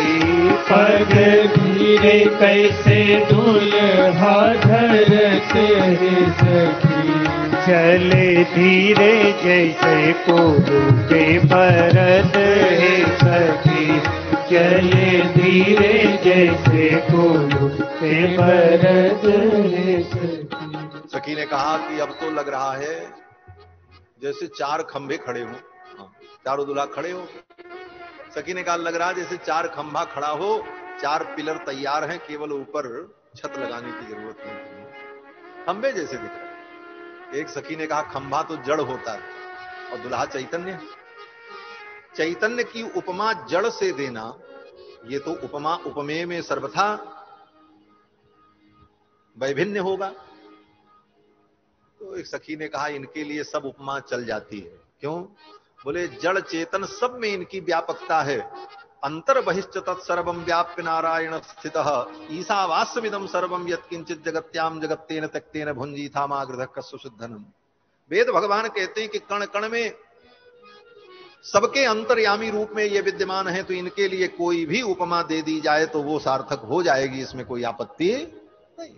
पग धीरे कैसे धूल आदरत है सखी चले धीरे जैसे कोलू के भरत हे सखी चले धीरे जैसे भरत सखी ने कहा कि अब तो लग रहा है जैसे चार खंभे खड़े हों। हाँ, चारों दूल्हा खड़े हो। सखी ने कहा लग रहा है जैसे चार खंभा खड़ा हो चार पिलर तैयार हैं केवल ऊपर छत लगाने की ज़रूरत नहीं खंभे जैसे दिख रहे एक सखी ने कहा खंभा तो जड़ होता है और दुल्हा चैतन्य चैतन्य की उपमा जड़ से देना, ये तो उपमा उपमेय में सर्वथा वैभिन्न होगा। तो एक सखी ने कहा, इनके लिए सब उपमा चल जाती है। क्यों? बोले, जड़ चेतन सब में इनकी व्यापकता है। अंतर बहिश्च तत्सर्वम व्याप्य नारायण स्थित। ईसावास्यमिदम सर्वम यत्किंचित जगत्याम जगत्तेन त्यक्तेन भुंजी था मागृध सुशुद्धनम वेद भगवान कहते हैं कि कण कण में सबके अंतर्यामी रूप में ये विद्यमान है तो इनके लिए कोई भी उपमा दे दी जाए तो वो सार्थक हो जाएगी, इसमें कोई आपत्ति नहीं।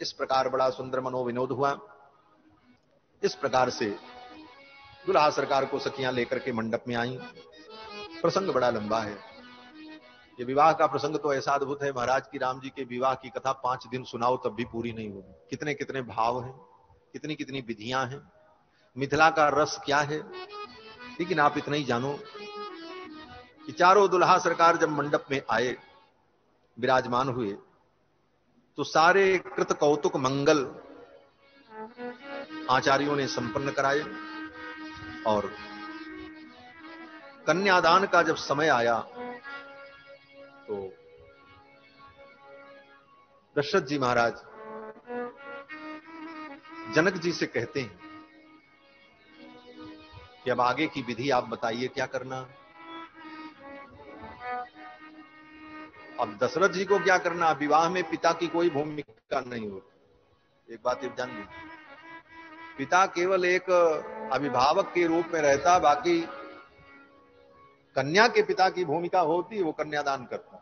इस प्रकार बड़ा सुंदर मनोविनोद हुआ। इस प्रकार से दुल्हा सरकार को सखियाँ लेकर के मंडप में आई। प्रसंग बड़ा लंबा है। ये विवाह का प्रसंग तो ऐसा अद्भुत है, महाराज की राम जी के विवाह की कथा पाँच दिन सुनाओ तब भी पूरी नहीं होगी। कितने कितने भाव हैं कितनी कितनी विधियाँ हैं, मिथिला का रस क्या है लेकिन आप इतना ही जानो कि चारों दुल्हा सरकार जब मंडप में आए, विराजमान हुए तो सारे कृत कौतुक मंगल आचार्यों ने संपन्न कराए और कन्यादान का जब समय आया तो दशरथ जी महाराज जनक जी से कहते हैं कि अब आगे की विधि आप बताइए क्या करना। अब दशरथ जी को क्या करना, विवाह में पिता की कोई भूमिका नहीं होती। एक बात ये जान लीजिए। पिता केवल एक अभिभावक के रूप में रहता, बाकी कन्या के पिता की भूमिका होती, वो कन्यादान करता।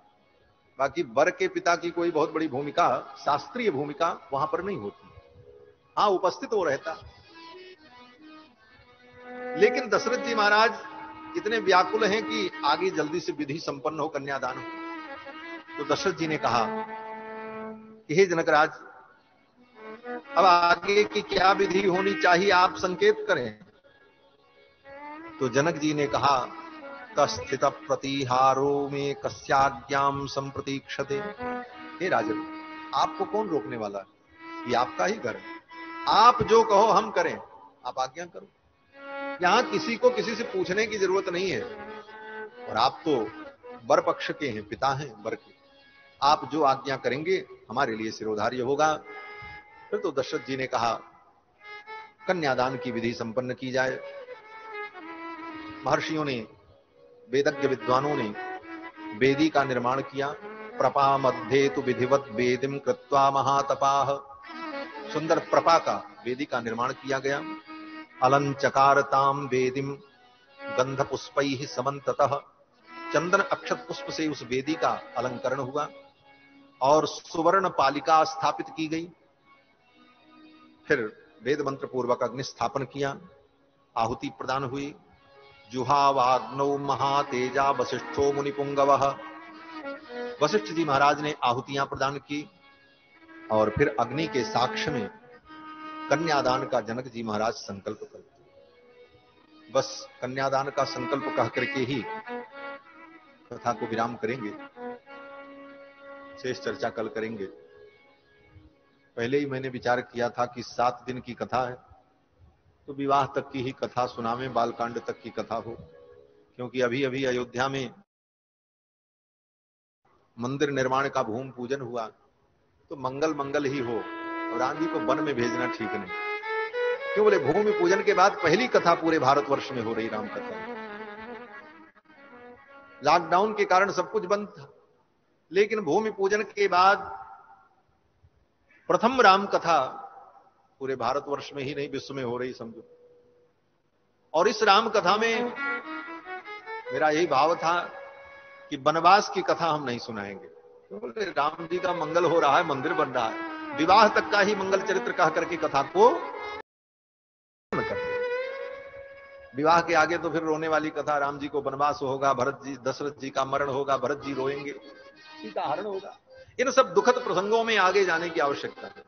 बाकी वर के पिता की कोई बहुत बड़ी भूमिका, शास्त्रीय भूमिका वहाँ पर नहीं होती। हाँ उपस्थित वो रहता। लेकिन दशरथ जी महाराज, इतने व्याकुल हैं कि आगे जल्दी से विधि संपन्न हो कन्यादान हो। तो दशरथ जी ने कहा कि हे जनकराज, अब आगे की क्या विधि होनी चाहिए आप संकेत करें? तो जनक जी ने कहा तस्थित प्रतिहारो में कस्याज्ञाम संप्रतीक्षते। हे राजन, आपको कौन रोकने वाला है? ये आपका ही घर है। आप जो कहो हम करें। आप आज्ञा करो। यहाँ किसी को किसी से पूछने की ज़रूरत नहीं है। और आप तो वर पक्ष के हैं, पिता हैं वर के। आप जो आज्ञा करेंगे, हमारे लिए सिरोधार्य होगा। फिर तो दशरथ जी ने कहा, कन्यादान की विधि संपन्न की जाए। महर्षियों ने, वेदज्ञ विद्वानों ने वेदी का निर्माण किया। प्रपा मध्य तो विधिवत वेदिम कृत्वा महातपाह सुंदर प्रपा का वेदी का निर्माण किया गया। अलंचकारताम वेदिम गंध पुष्प ही चंदन अक्षत पुष्प से उस वेदी का अलंकरण हुआ और सुवर्ण पालिका स्थापित की गई। फिर वेद मंत्र पूर्वक अग्नि स्थापन किया। आहुति प्रदान हुई। जुहावाग्नौ महातेजा वशिष्ठो मुनिपुंगव। वशिष्ठ जी महाराज ने आहुतियाँ प्रदान की और फिर अग्नि के साक्ष्य में कन्यादान का जनक जी महाराज संकल्प करते बस कन्यादान का संकल्प कह करके ही कथा को विराम करेंगे, शेष चर्चा कल करेंगे। पहले ही मैंने विचार किया था कि सात दिन की कथा है तो विवाह तक की ही कथा सुनावे, बालकांड तक की कथा हो, क्योंकि अभी अभी अयोध्या में मंदिर निर्माण का भूमि पूजन हुआ तो मंगल मंगल ही हो। और राम जी को वन में भेजना ठीक नहीं। क्यों बोले? भूमि पूजन के बाद पहली कथा पूरे भारतवर्ष में हो रही राम कथा। लॉकडाउन के कारण सब कुछ बंद था। लेकिन भूमि पूजन के बाद प्रथम राम कथा पूरे भारतवर्ष में ही नहीं, विश्व में हो रही समझो। और इस राम कथा में मेरा यही भाव था कि वनवास की कथा हम नहीं सुनाएँगे। तो राम जी का मंगल हो रहा है, मंदिर बन रहा है। विवाह तक का ही मंगल चरित्र कह करके कथा को विवाह के आगे तो फिर रोने वाली कथा राम जी को वनवास होगा, भरत जी, दशरथ जी का मरण होगा, भरत जी रोएँगे सीता हरण होगा। इन सब दुखद प्रसंगों में आगे जाने की आवश्यकता है।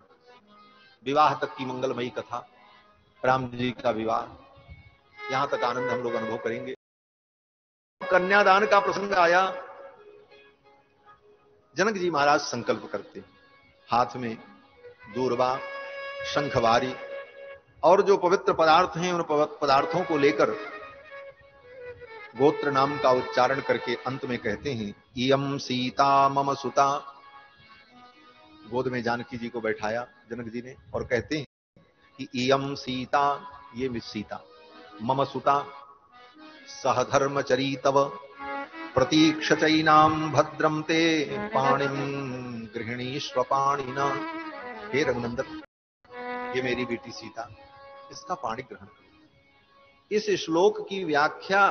विवाह तक की मंगलमयी कथा, राम जी का विवाह, यहाँ तक आनंद हम लोग अनुभव करेंगे। कन्यादान का प्रसंग आया, जनक जी महाराज संकल्प करते हाथ में दूरबा शंखवारी और जो पवित्र पदार्थ हैं, उन पदार्थों को लेकर गोत्र नाम का उच्चारण करके अंत में कहते हैं इयम सीता मम सुता। गोद में जानकी जी को बैठाया जनक जी ने और कहते हैं कि इम सीता, ये मिस सीता, मम सुता। सहधर्मचरी तव प्रतीक्ष चैनाम भद्रम ते पाणिम गृहिणीश्व पाणिना। हे रघुनंदन ये मेरी बेटी सीता, इसका पाणी ग्रहण इस श्लोक की व्याख्या,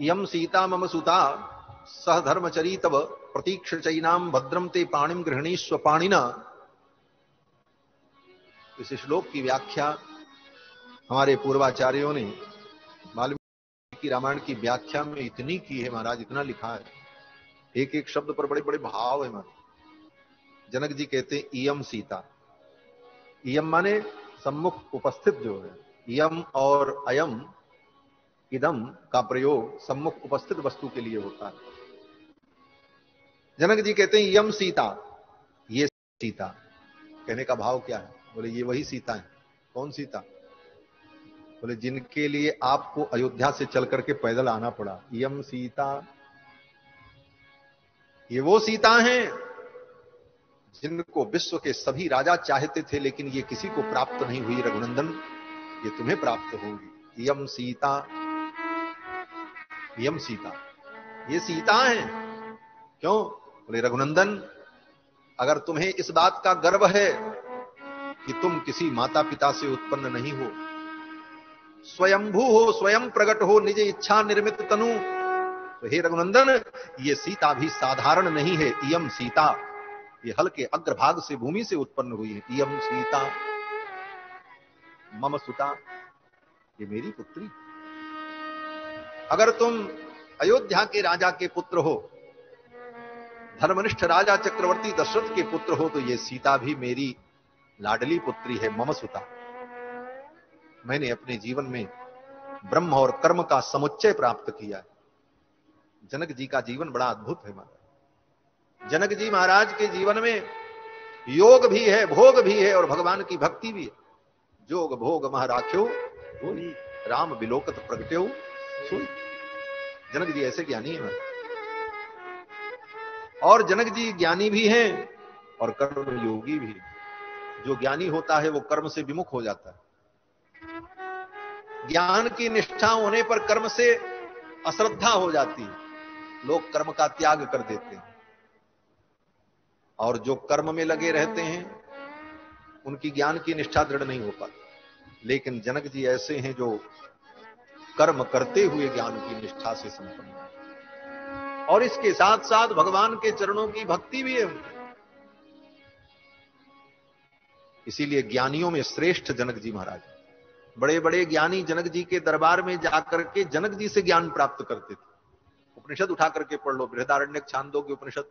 यम सीता मम सुता, सह धर्मचरी तब प्रतीक्ष चैनाम भद्रम ते पाणिम गृहणीस्व पाणिना। इस श्लोक की व्याख्या हमारे पूर्वाचार्यों ने वाल्मीकि रामायण की व्याख्या में इतनी की है महाराज, इतना लिखा है। एक एक शब्द पर बड़े बड़े भाव है महाराज जनक जी कहते हैं, इयम सीता। इयम माने सम्मुख उपस्थित जो है। यम और अयम, इदम का प्रयोग सम्मुख उपस्थित वस्तु के लिए होता है। जनक जी कहते हैं यम सीता, ये सीता। कहने का भाव क्या है? बोले, ये वही सीता है। कौन सीता? बोले, जिनके लिए आपको अयोध्या से चल करके पैदल आना पड़ा। यम सीता, ये वो सीता हैं जिनको विश्व के सभी राजा चाहते थे, लेकिन ये किसी को प्राप्त नहीं हुई। रघुनंदन, ये तुम्हें प्राप्त होगी। यम सीता यम सीता। ये सीता है। क्यों? बोले, रघुनंदन, अगर तुम्हें इस बात का गर्व है कि तुम किसी माता पिता से उत्पन्न नहीं हो, स्वयंभू हो, स्वयं प्रकट हो, निज इच्छा निर्मित तनु तो हे रघुनंदन, ये सीता भी साधारण नहीं है। इयम सीता। ये हल्के अग्रभाग से भूमि से उत्पन्न हुई है। इयम सीता, मम सुता, ये मेरी पुत्री। अगर तुम अयोध्या के राजा के पुत्र हो, धर्मनिष्ठ राजा चक्रवर्ती दशरथ के पुत्र हो तो ये सीता भी मेरी लाडली पुत्री है, मम सुता। मैंने अपने जीवन में ब्रह्म और कर्म का समुच्चय प्राप्त किया है। जनक जी का जीवन बड़ा अद्भुत है महाराज जनक जी महाराज के जीवन में योग भी है, भोग भी है और भगवान की भक्ति भी है। जोग भोग महाराख्यो राम बिलोकत प्रगट्यो, सुन। जनक जी ऐसे ज्ञानी है। और जनक जी ज्ञानी भी हैं और कर्म योगी भी जो ज्ञानी होता है, वो कर्म से विमुख हो जाता है। ज्ञान की निष्ठा होने पर कर्म से अश्रद्धा हो जाती है। लोग कर्म का त्याग कर देते हैं। और जो कर्म में लगे रहते हैं, उनकी ज्ञान की निष्ठा दृढ़ नहीं हो पाती। लेकिन जनक जी ऐसे हैं जो कर्म करते हुए ज्ञान की निष्ठा से संपन्न और इसके साथ साथ भगवान के चरणों की भक्ति भी है इसीलिए ज्ञानियों में श्रेष्ठ जनक जी महाराज बड़े बड़े ज्ञानी जनक जी के दरबार में जाकर के जनक जी से ज्ञान प्राप्त करते थे। उपनिषद उठा करके पढ़ लो बृहदारण्य छांदो के उपनिषद।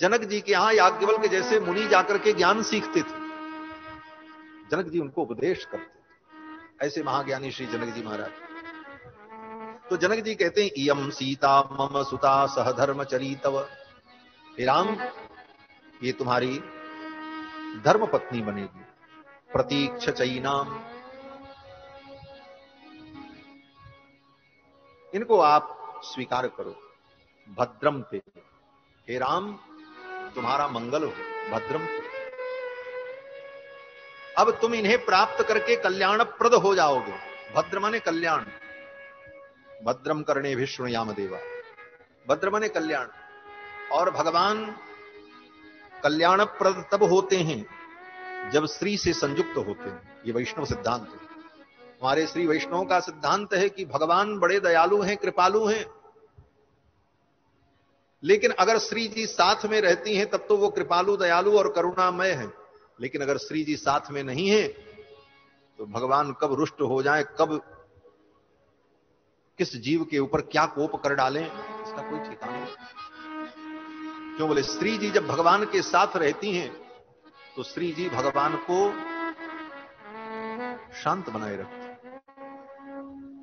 जनक जी के यहाँ याज्ञवल के जैसे मुनि जाकर के ज्ञान सीखते थे। जनक जी उनको उपदेश करते थे। ऐसे महाज्ञानी श्री जनक जी महाराज। तो जनक जी कहते हैं इयम सीता मम सुता सहधर्म चरी तव हे राम, ये तुम्हारी धर्म पत्नी बनेगी। प्रतीक्ष चैनाम इनको आप स्वीकार करो। भद्रम पे। हे राम तुम्हारा मंगल हो, भद्रम अब तुम इन्हें प्राप्त करके कल्याणप्रद हो जाओगे। भद्र माने कल्याण। भद्रम करने विष्णु याम देवा भद्र माने कल्याण। और भगवान कल्याणप्रद तब होते हैं जब श्री से संयुक्त होते हैं। ये वैष्णव सिद्धांत है। हमारे श्री वैष्णव का सिद्धांत है कि भगवान बड़े दयालु हैं, कृपालु हैं। लेकिन अगर श्री जी साथ में रहती हैं, तब तो वो कृपालु, दयालु और करुणामय है। लेकिन अगर श्री जी साथ में नहीं है तो भगवान कब रुष्ट हो जाए, कब किस जीव के ऊपर क्या कोप कर डालें, इसका कोई ठिकाना नहीं। क्यों बोले, श्री जी जब भगवान के साथ रहती हैं तो श्री जी भगवान को शांत बनाए रखते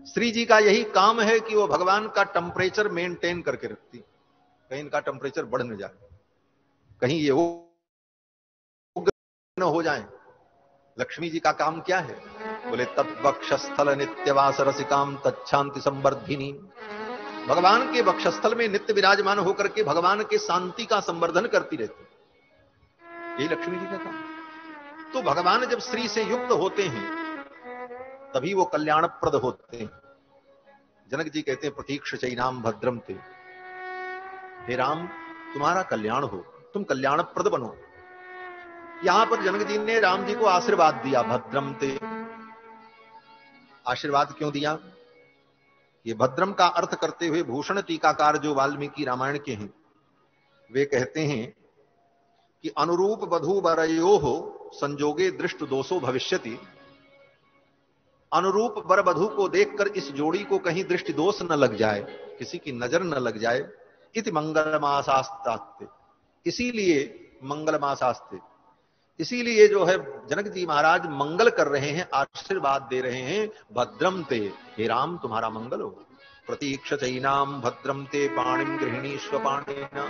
श्री जी का यही काम है कि वो भगवान का टेम्परेचर मेंटेन करके रखती कहीं इनका टेम्परेचर बढ़ न जाए। कहीं ये न हो जाए। लक्ष्मी जी का काम क्या है? बोले तत्वक्षस्थल नित्यवास रसिकाम तच्छांति संवर्धिनी। भगवान के वक्षस्थल में नित्य विराजमान होकर के भगवान के शांति का संवर्धन करती रहती यही लक्ष्मी जी का काम तो भगवान जब श्री से युक्त होते हैं, तभी वो कल्याणप्रद होते हैं। जनक जी कहते हैं प्रतीक्ष चैनाम भद्रम थे हे राम, तुम्हारा कल्याण हो, तुम कल्याणप्रद बनो। यहाँ पर जनक जी ने राम जी को आशीर्वाद दिया भद्रम ते। आशीर्वाद क्यों दिया? ये भद्रम का अर्थ करते हुए भूषण टीकाकार जो वाल्मीकि रामायण के हैं, वे कहते हैं कि अनुरूप बधु बरयो हो, संजोगे दृष्ट दोषो भविष्यति। अनुरूप बर बधु को देखकर इस जोड़ी को कहीं दृष्टि दोष न लग जाए, किसी की नज़र न लग जाए इति मंगल मासास्ते इसीलिए मंगल मासास्ते इसीलिए जो है, जनक जी महाराज मंगल कर रहे हैं, आशीर्वाद दे रहे हैं भद्रम ते। हे राम, तुम्हारा मंगल हो। प्रतीक्ष चैनाम भद्रम ते पाणिम गृहिणी स्वपाणेना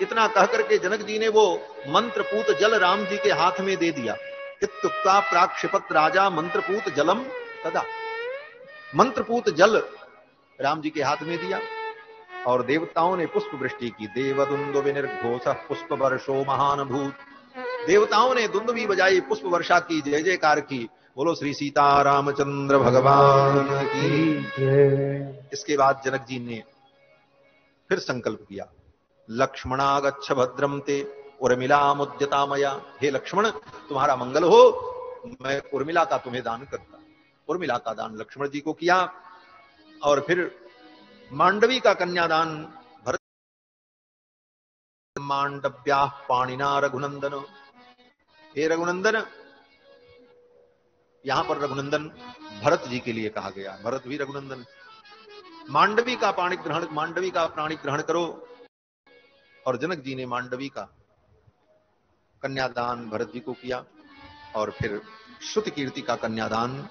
इतना कह करके जनक जी ने वो मंत्रपूत जल राम जी के हाथ में दे दिया। इत्युक्ता प्राक्षिपत राजा मंत्रपूत जलम तदा। मंत्रपूत जल राम जी के हाथ में दिया। और देवताओं ने पुष्प वृष्टि की। देवदुंद विनिर्घोष पुष्प वर्षो महान भूत देवताओं ने दुंदवी बजाई पुष्प वर्षा की, जय जयकार की। बोलो श्री सीता रामचंद्र भगवान की इसके बाद जनक जी ने फिर संकल्प किया लक्ष्मणा गच्छ भद्रम ते उर्मिला मुद्यता मया हे लक्ष्मण, तुम्हारा मंगल हो, मैं उर्मिला का तुम्हें दान करता। उर्मिला का दान लक्ष्मण जी को किया और फिर मांडवी का कन्यादान भरत मांडव्या पाणिना रघुनंदन। हे रघुनंदन, यहाँ पर रघुनंदन भरत जी के लिए कहा गया। भरत भी रघुनंदन, मांडवी का पाणी ग्रहण, मांडवी का प्राणी ग्रहण करो। और जनक जी ने मांडवी का कन्यादान भरत जी को किया और फिर श्रुत कीर्ति का कन्यादान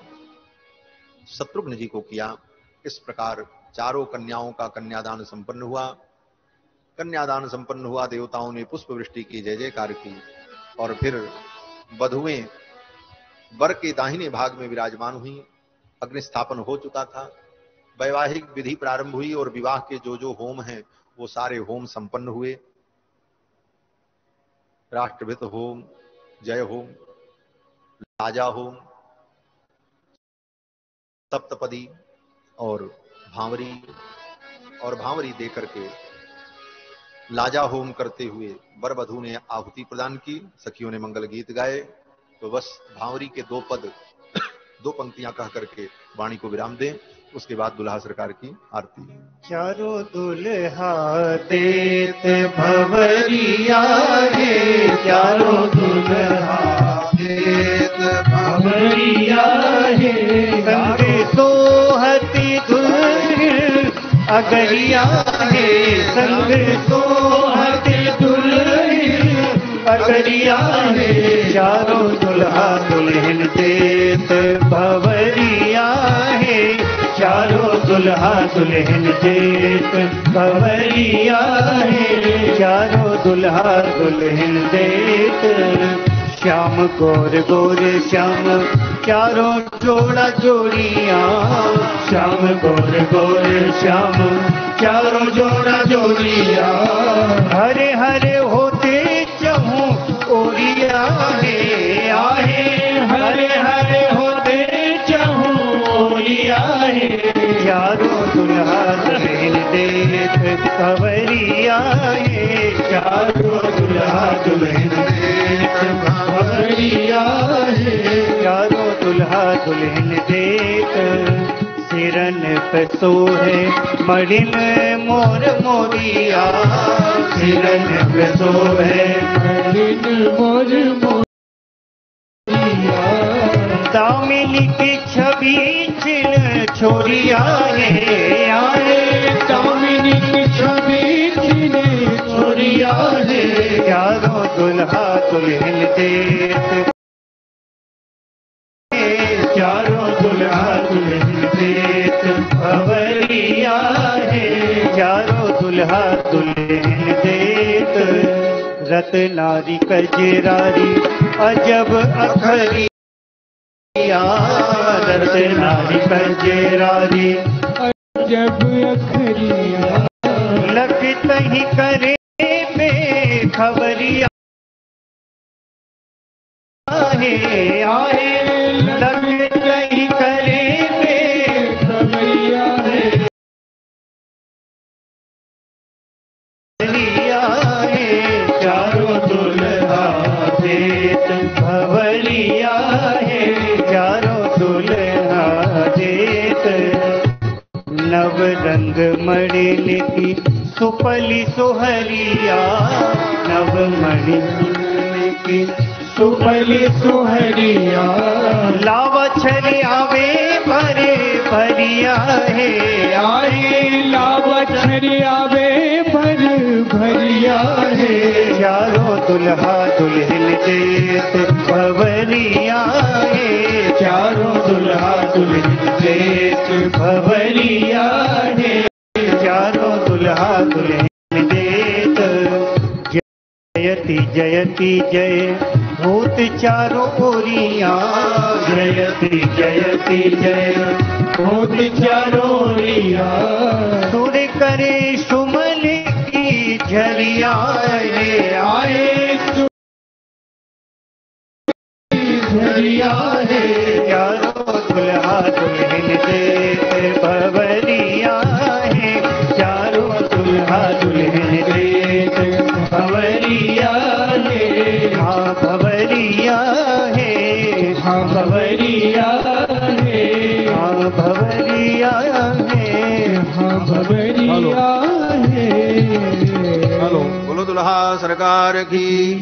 शत्रुघ्न जी को किया। इस प्रकार चारों कन्याओं का कन्यादान संपन्न हुआ। कन्यादान संपन्न हुआ, देवताओं ने पुष्प वृष्टि की, जय जयकार की और फिर वधुएँ वर के दाहिने भाग में विराजमान हुई। अग्निस्थापन हो चुका था। वैवाहिक विधि प्रारंभ हुई और विवाह के जो जो होम हैं, वो सारे होम संपन्न हुए। राष्ट्रभित होम, जय होम, राजा होम, सप्तपदी और भांवरी और भांवरी दे करके लाजा होम करते हुए वर वधु ने आहुति प्रदान की, सखियों ने मंगल गीत गाए तो बस भांवरी के दो पद, दो पंक्तियाँ कह करके वाणी को विराम दें, उसके बाद दुल्हा सरकार की आरती। चारों दुल्हा देत भवरिया चारों दुल्हा देत भवरिया दुल्हन अगरिया रे संग सोहती दुल्हन। अगरिया रे चारों दुल्हा दुल्हन देत भवरिया है। चारों दुल्हा दुल्हन देत भवरिया है। चारों दुल्हा दुल्हन देत। श्याम गोर गोर श्याम चारों जोड़ा जोड़िया। श्याम गोर गोर श्याम। चारों जोड़ा जोड़िया। हरे हरे होते चहूँ, ओरिया हे आहे। हरे हरे होते चहूँ, ओरिया चारों दुल्हा दुल्हन देख हे चारों दुल्हा दुल्हन देख दुल्हा दुल्हन देख, सिरन पे सोहे मड़िन मोर मोरिया। सिरन पे सोहे मड़िन मोर मोरिया। दामिनी की छवि छिन छोरिया है, आए। दामिनी की छवि छीने छोरिया है। चारों दुल्हा दुल्हन देत दुल्हा दुल्हन है। चारों दुल्हा दुल्हन देत रतनारी कजरारी, अजब अखरिया। रतनारी कजरारी जब अखरिया। लखत ही करे बेखबरिया आहे आहे लखत ही सुपली सुहरिया। नव मणि सुपली सुहरिया। लाव छरिया वे भरे भरिया है। आए लाभ छरिया वे भर भरिया है चारों दुल्हा दुल्हन देत भवरिया है, चारों दुल्हा दुल्हन देत भवरिया है, चारों दुल्हा दुल्हन देत जयति जयति, जय भूत चारों ओरिया। जयति जयति, जय भूत चारों ओरिया। सुर करे की झरिया रे आए झरिया रे चारों दुल्हा। सरकार की।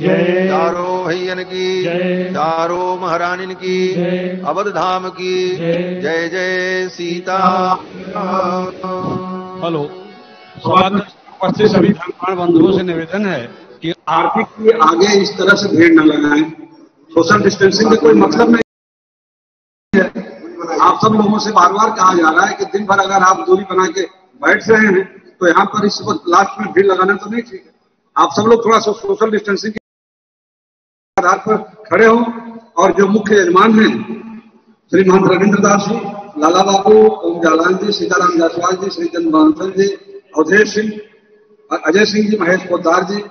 चारो भैयन की। जय। चारों महारानीन की। अवध धाम की। जय। जय जय सीता। हेलो। स्वागत उपस्थित सभी धर्मपाल बंधुओं से निवेदन है कि आरती के आगे इस तरह से भीड़ न लगाएँ। सोशल डिस्टेंसिंग का कोई मतलब नहीं है। आप सब लोगों से बार बार कहा जा रहा है कि दिन भर अगर आप दूरी बना के बैठ रहे हैं तो यहाँ पर इस वक्त लास्ट में भीड़ लगाना तो नहीं ठीक है। आप सब लोग थोड़ा सा सोशल डिस्टेंसिंग के आधार पर खड़े हो और जो मुख्य यजमान हैं, श्री महंत रविंद्र दास जी, लाला बाबू, ओम जालान जी, सीताराम जायसवाल जी श्री चंद्र बांसल जी, अवधेश सिंह, अजय सिंह जी, महेश पोदार जी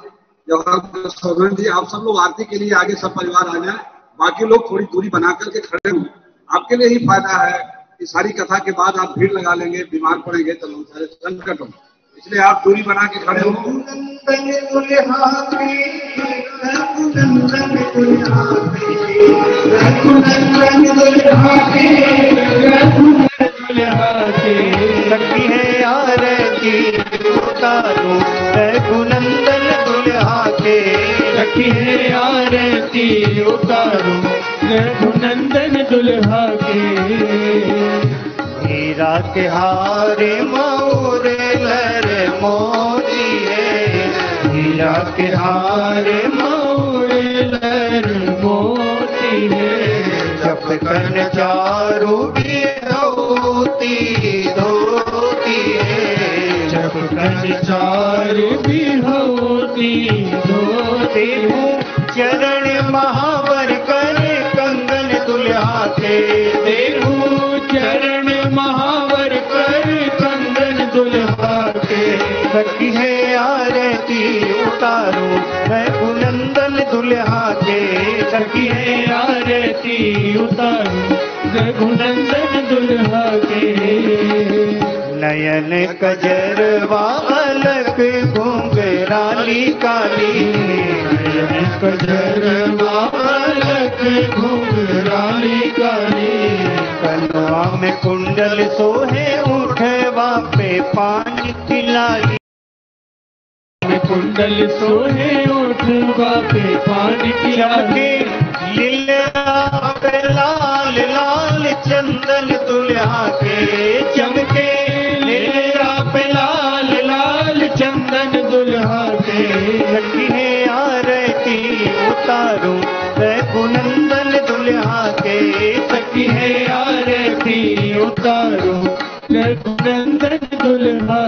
जवाहर जी, आप सब लोग आरती के लिए आगे सब परिवार आ जाए। बाकी लोग थोड़ी दूरी बना करके खड़े हों। आपके लिए ही फ़ायदा है कि सारी कथा के बाद आप भीड़ लगा लेंगे, बीमार पड़ेंगे तो संकट होंगे इसलिए आप दूरी बना के खड़े हो। शक्ति है आरती उतारो रघुनंदन दुल्हा के सखी है आरती उतारो रघुनंदन दुल्हा के हीरा के हारे मोर लर मोती है। हीरा के हारे मोर मोती है। जप कर चारू भी धोती धोती है। जब कर चार भी होती धोती देखूँ चरण महावर कर कंगन दुल्हा के चरण के सखी है आरती उतारो। रघुनंदन दुल्हा के सखी है आरती उतारो। रघुनंदन दुल्हा के नयन कजरवा अलग घुंघराली काली नयन कजरवा अलग घुंघराली काली कनवा में कुंडल सोहे उठवा पे पानी पिलाई। में कुंडल सोहे उठ पे पानी पिया चमके लीला लाल लाल चंदन दुल्हा के चमके। लीला पे लाल चंदन दुल्हा के। आरती उतारूं, रघुनंदन दुल्हा के। सखी है आरती उतारो रघुनंदन दुल्हा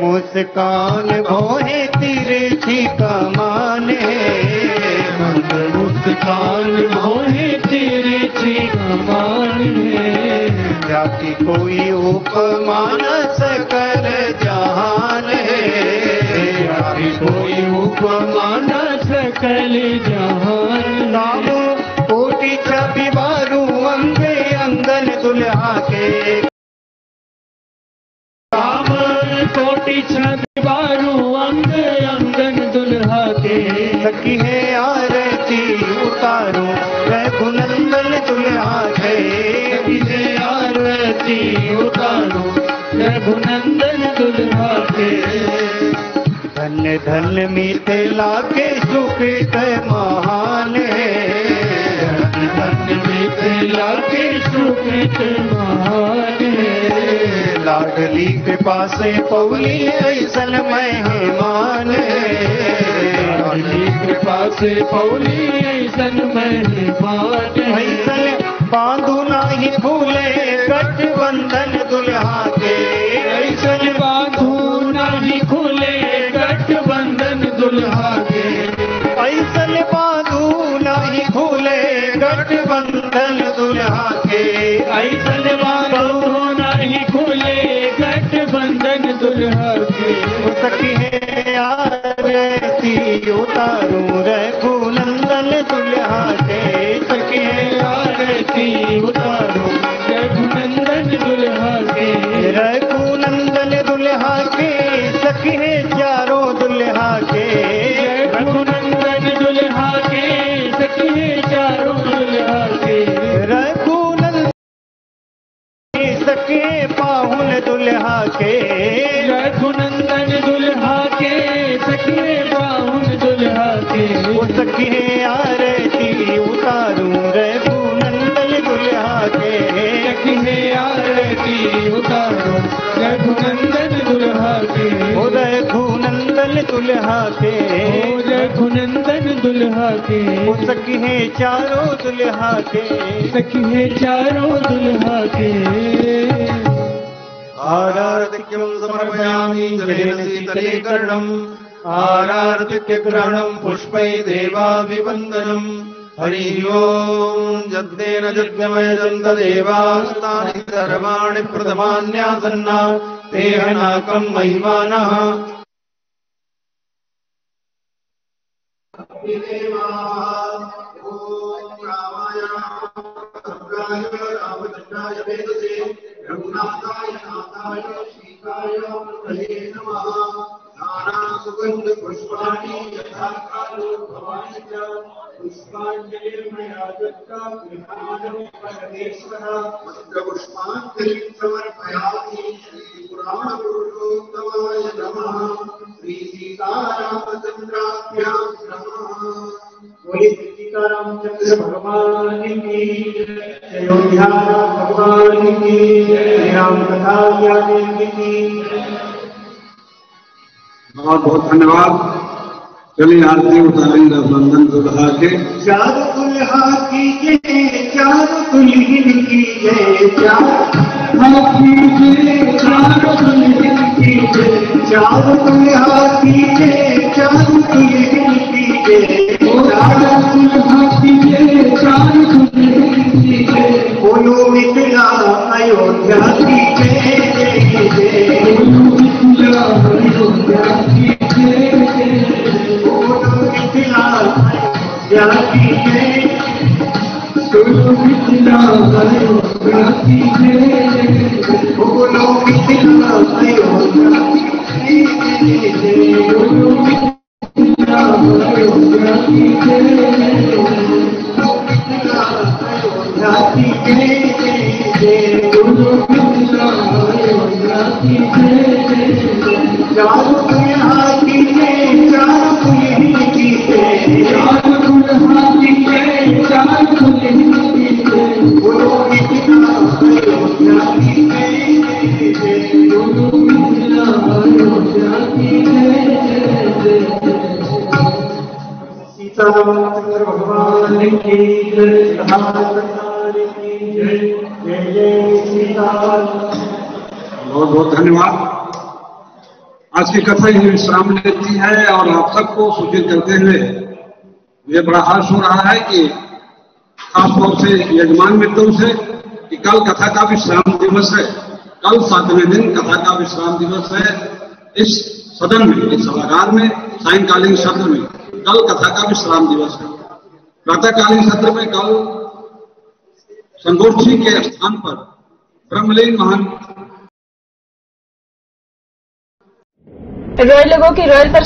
मुस्कान भोहे तिरछी कमान मंद मुस्कान मोहे तेरे छी कमान है जाति कोई उपमा न सकल जहान अभी कोई उपमा न सकल जहान नाम कोटि छवि बारू दुल्हा के राम कोटि बारू अंग अंगन दुल्हा के सखी है आरती उतारो रघुनंदन दुल्हा के विजय आरती उतारो रघुनंदन दुल्हा के धन्य धन्य मिथिला के सुकृत महान धन्य मिथिला के है लाडली के पास पौली ऐसन मेहमान लाडली कृपा से पौली ऐसन मेहमान ऐसन बांधू नाही भूले, गठबंधन दुल्हा के। ऐसन बांधू गठबंधन दुल्हा के ऐसन बांधू नहीं खुले गठबंधन दुल्हा के आरती उतारू रघुनंदन दुल्हा के। सखी आरती उतारो ्रहणम् पुष्पै देवाभिवन्दनम्। हरि ओम् यज्ञेन यज्ञमयदन्तदेवास्तानि सर्वाणि प्रथमान्यासन्ना। तेहनाकम् महिमानः। रघुनाथाय नाथाय सीताय सुगंध पुष्पाणि यथा कालो भवानि च पुष्पाञ्जलिर्मया दत्ता गृहाणं परमेश्वर पुष्पाञ्जलिं समर्पयामि श्रीपुराणपुरुषोत्तमाय नमः श्रीसीतारामचन्द्राभ्यां नमः बोले सीतारामचंद्र भगवान की अयोध्या भगवान की राम कथा ज्ञान की बहुत बहुत धन्यवाद। चलिए आरती उतारेंगे रघुनंदन दुल्हा के चार दुल्हा की जय चार की चार की चार की बोलो मिथिला अयोध्या की जय कथा यही विश्राम लेती है और आप सबको सूचित करते हुए मुझे बड़ा हर्ष हो रहा है कि खासतौर से यजमान मित्रों से कि कल कथा का विश्राम दिवस है। कल सातवें दिन कथा का विश्राम दिवस है इस सदन में, इस सभागार में, सायंकालीन सत्र में। कल कथा का विश्राम दिवस है। प्रातःकालीन सत्र में कल संगोष्ठी के स्थान पर ब्रह्मलीन महान रॉयल लोगों की रॉयल पर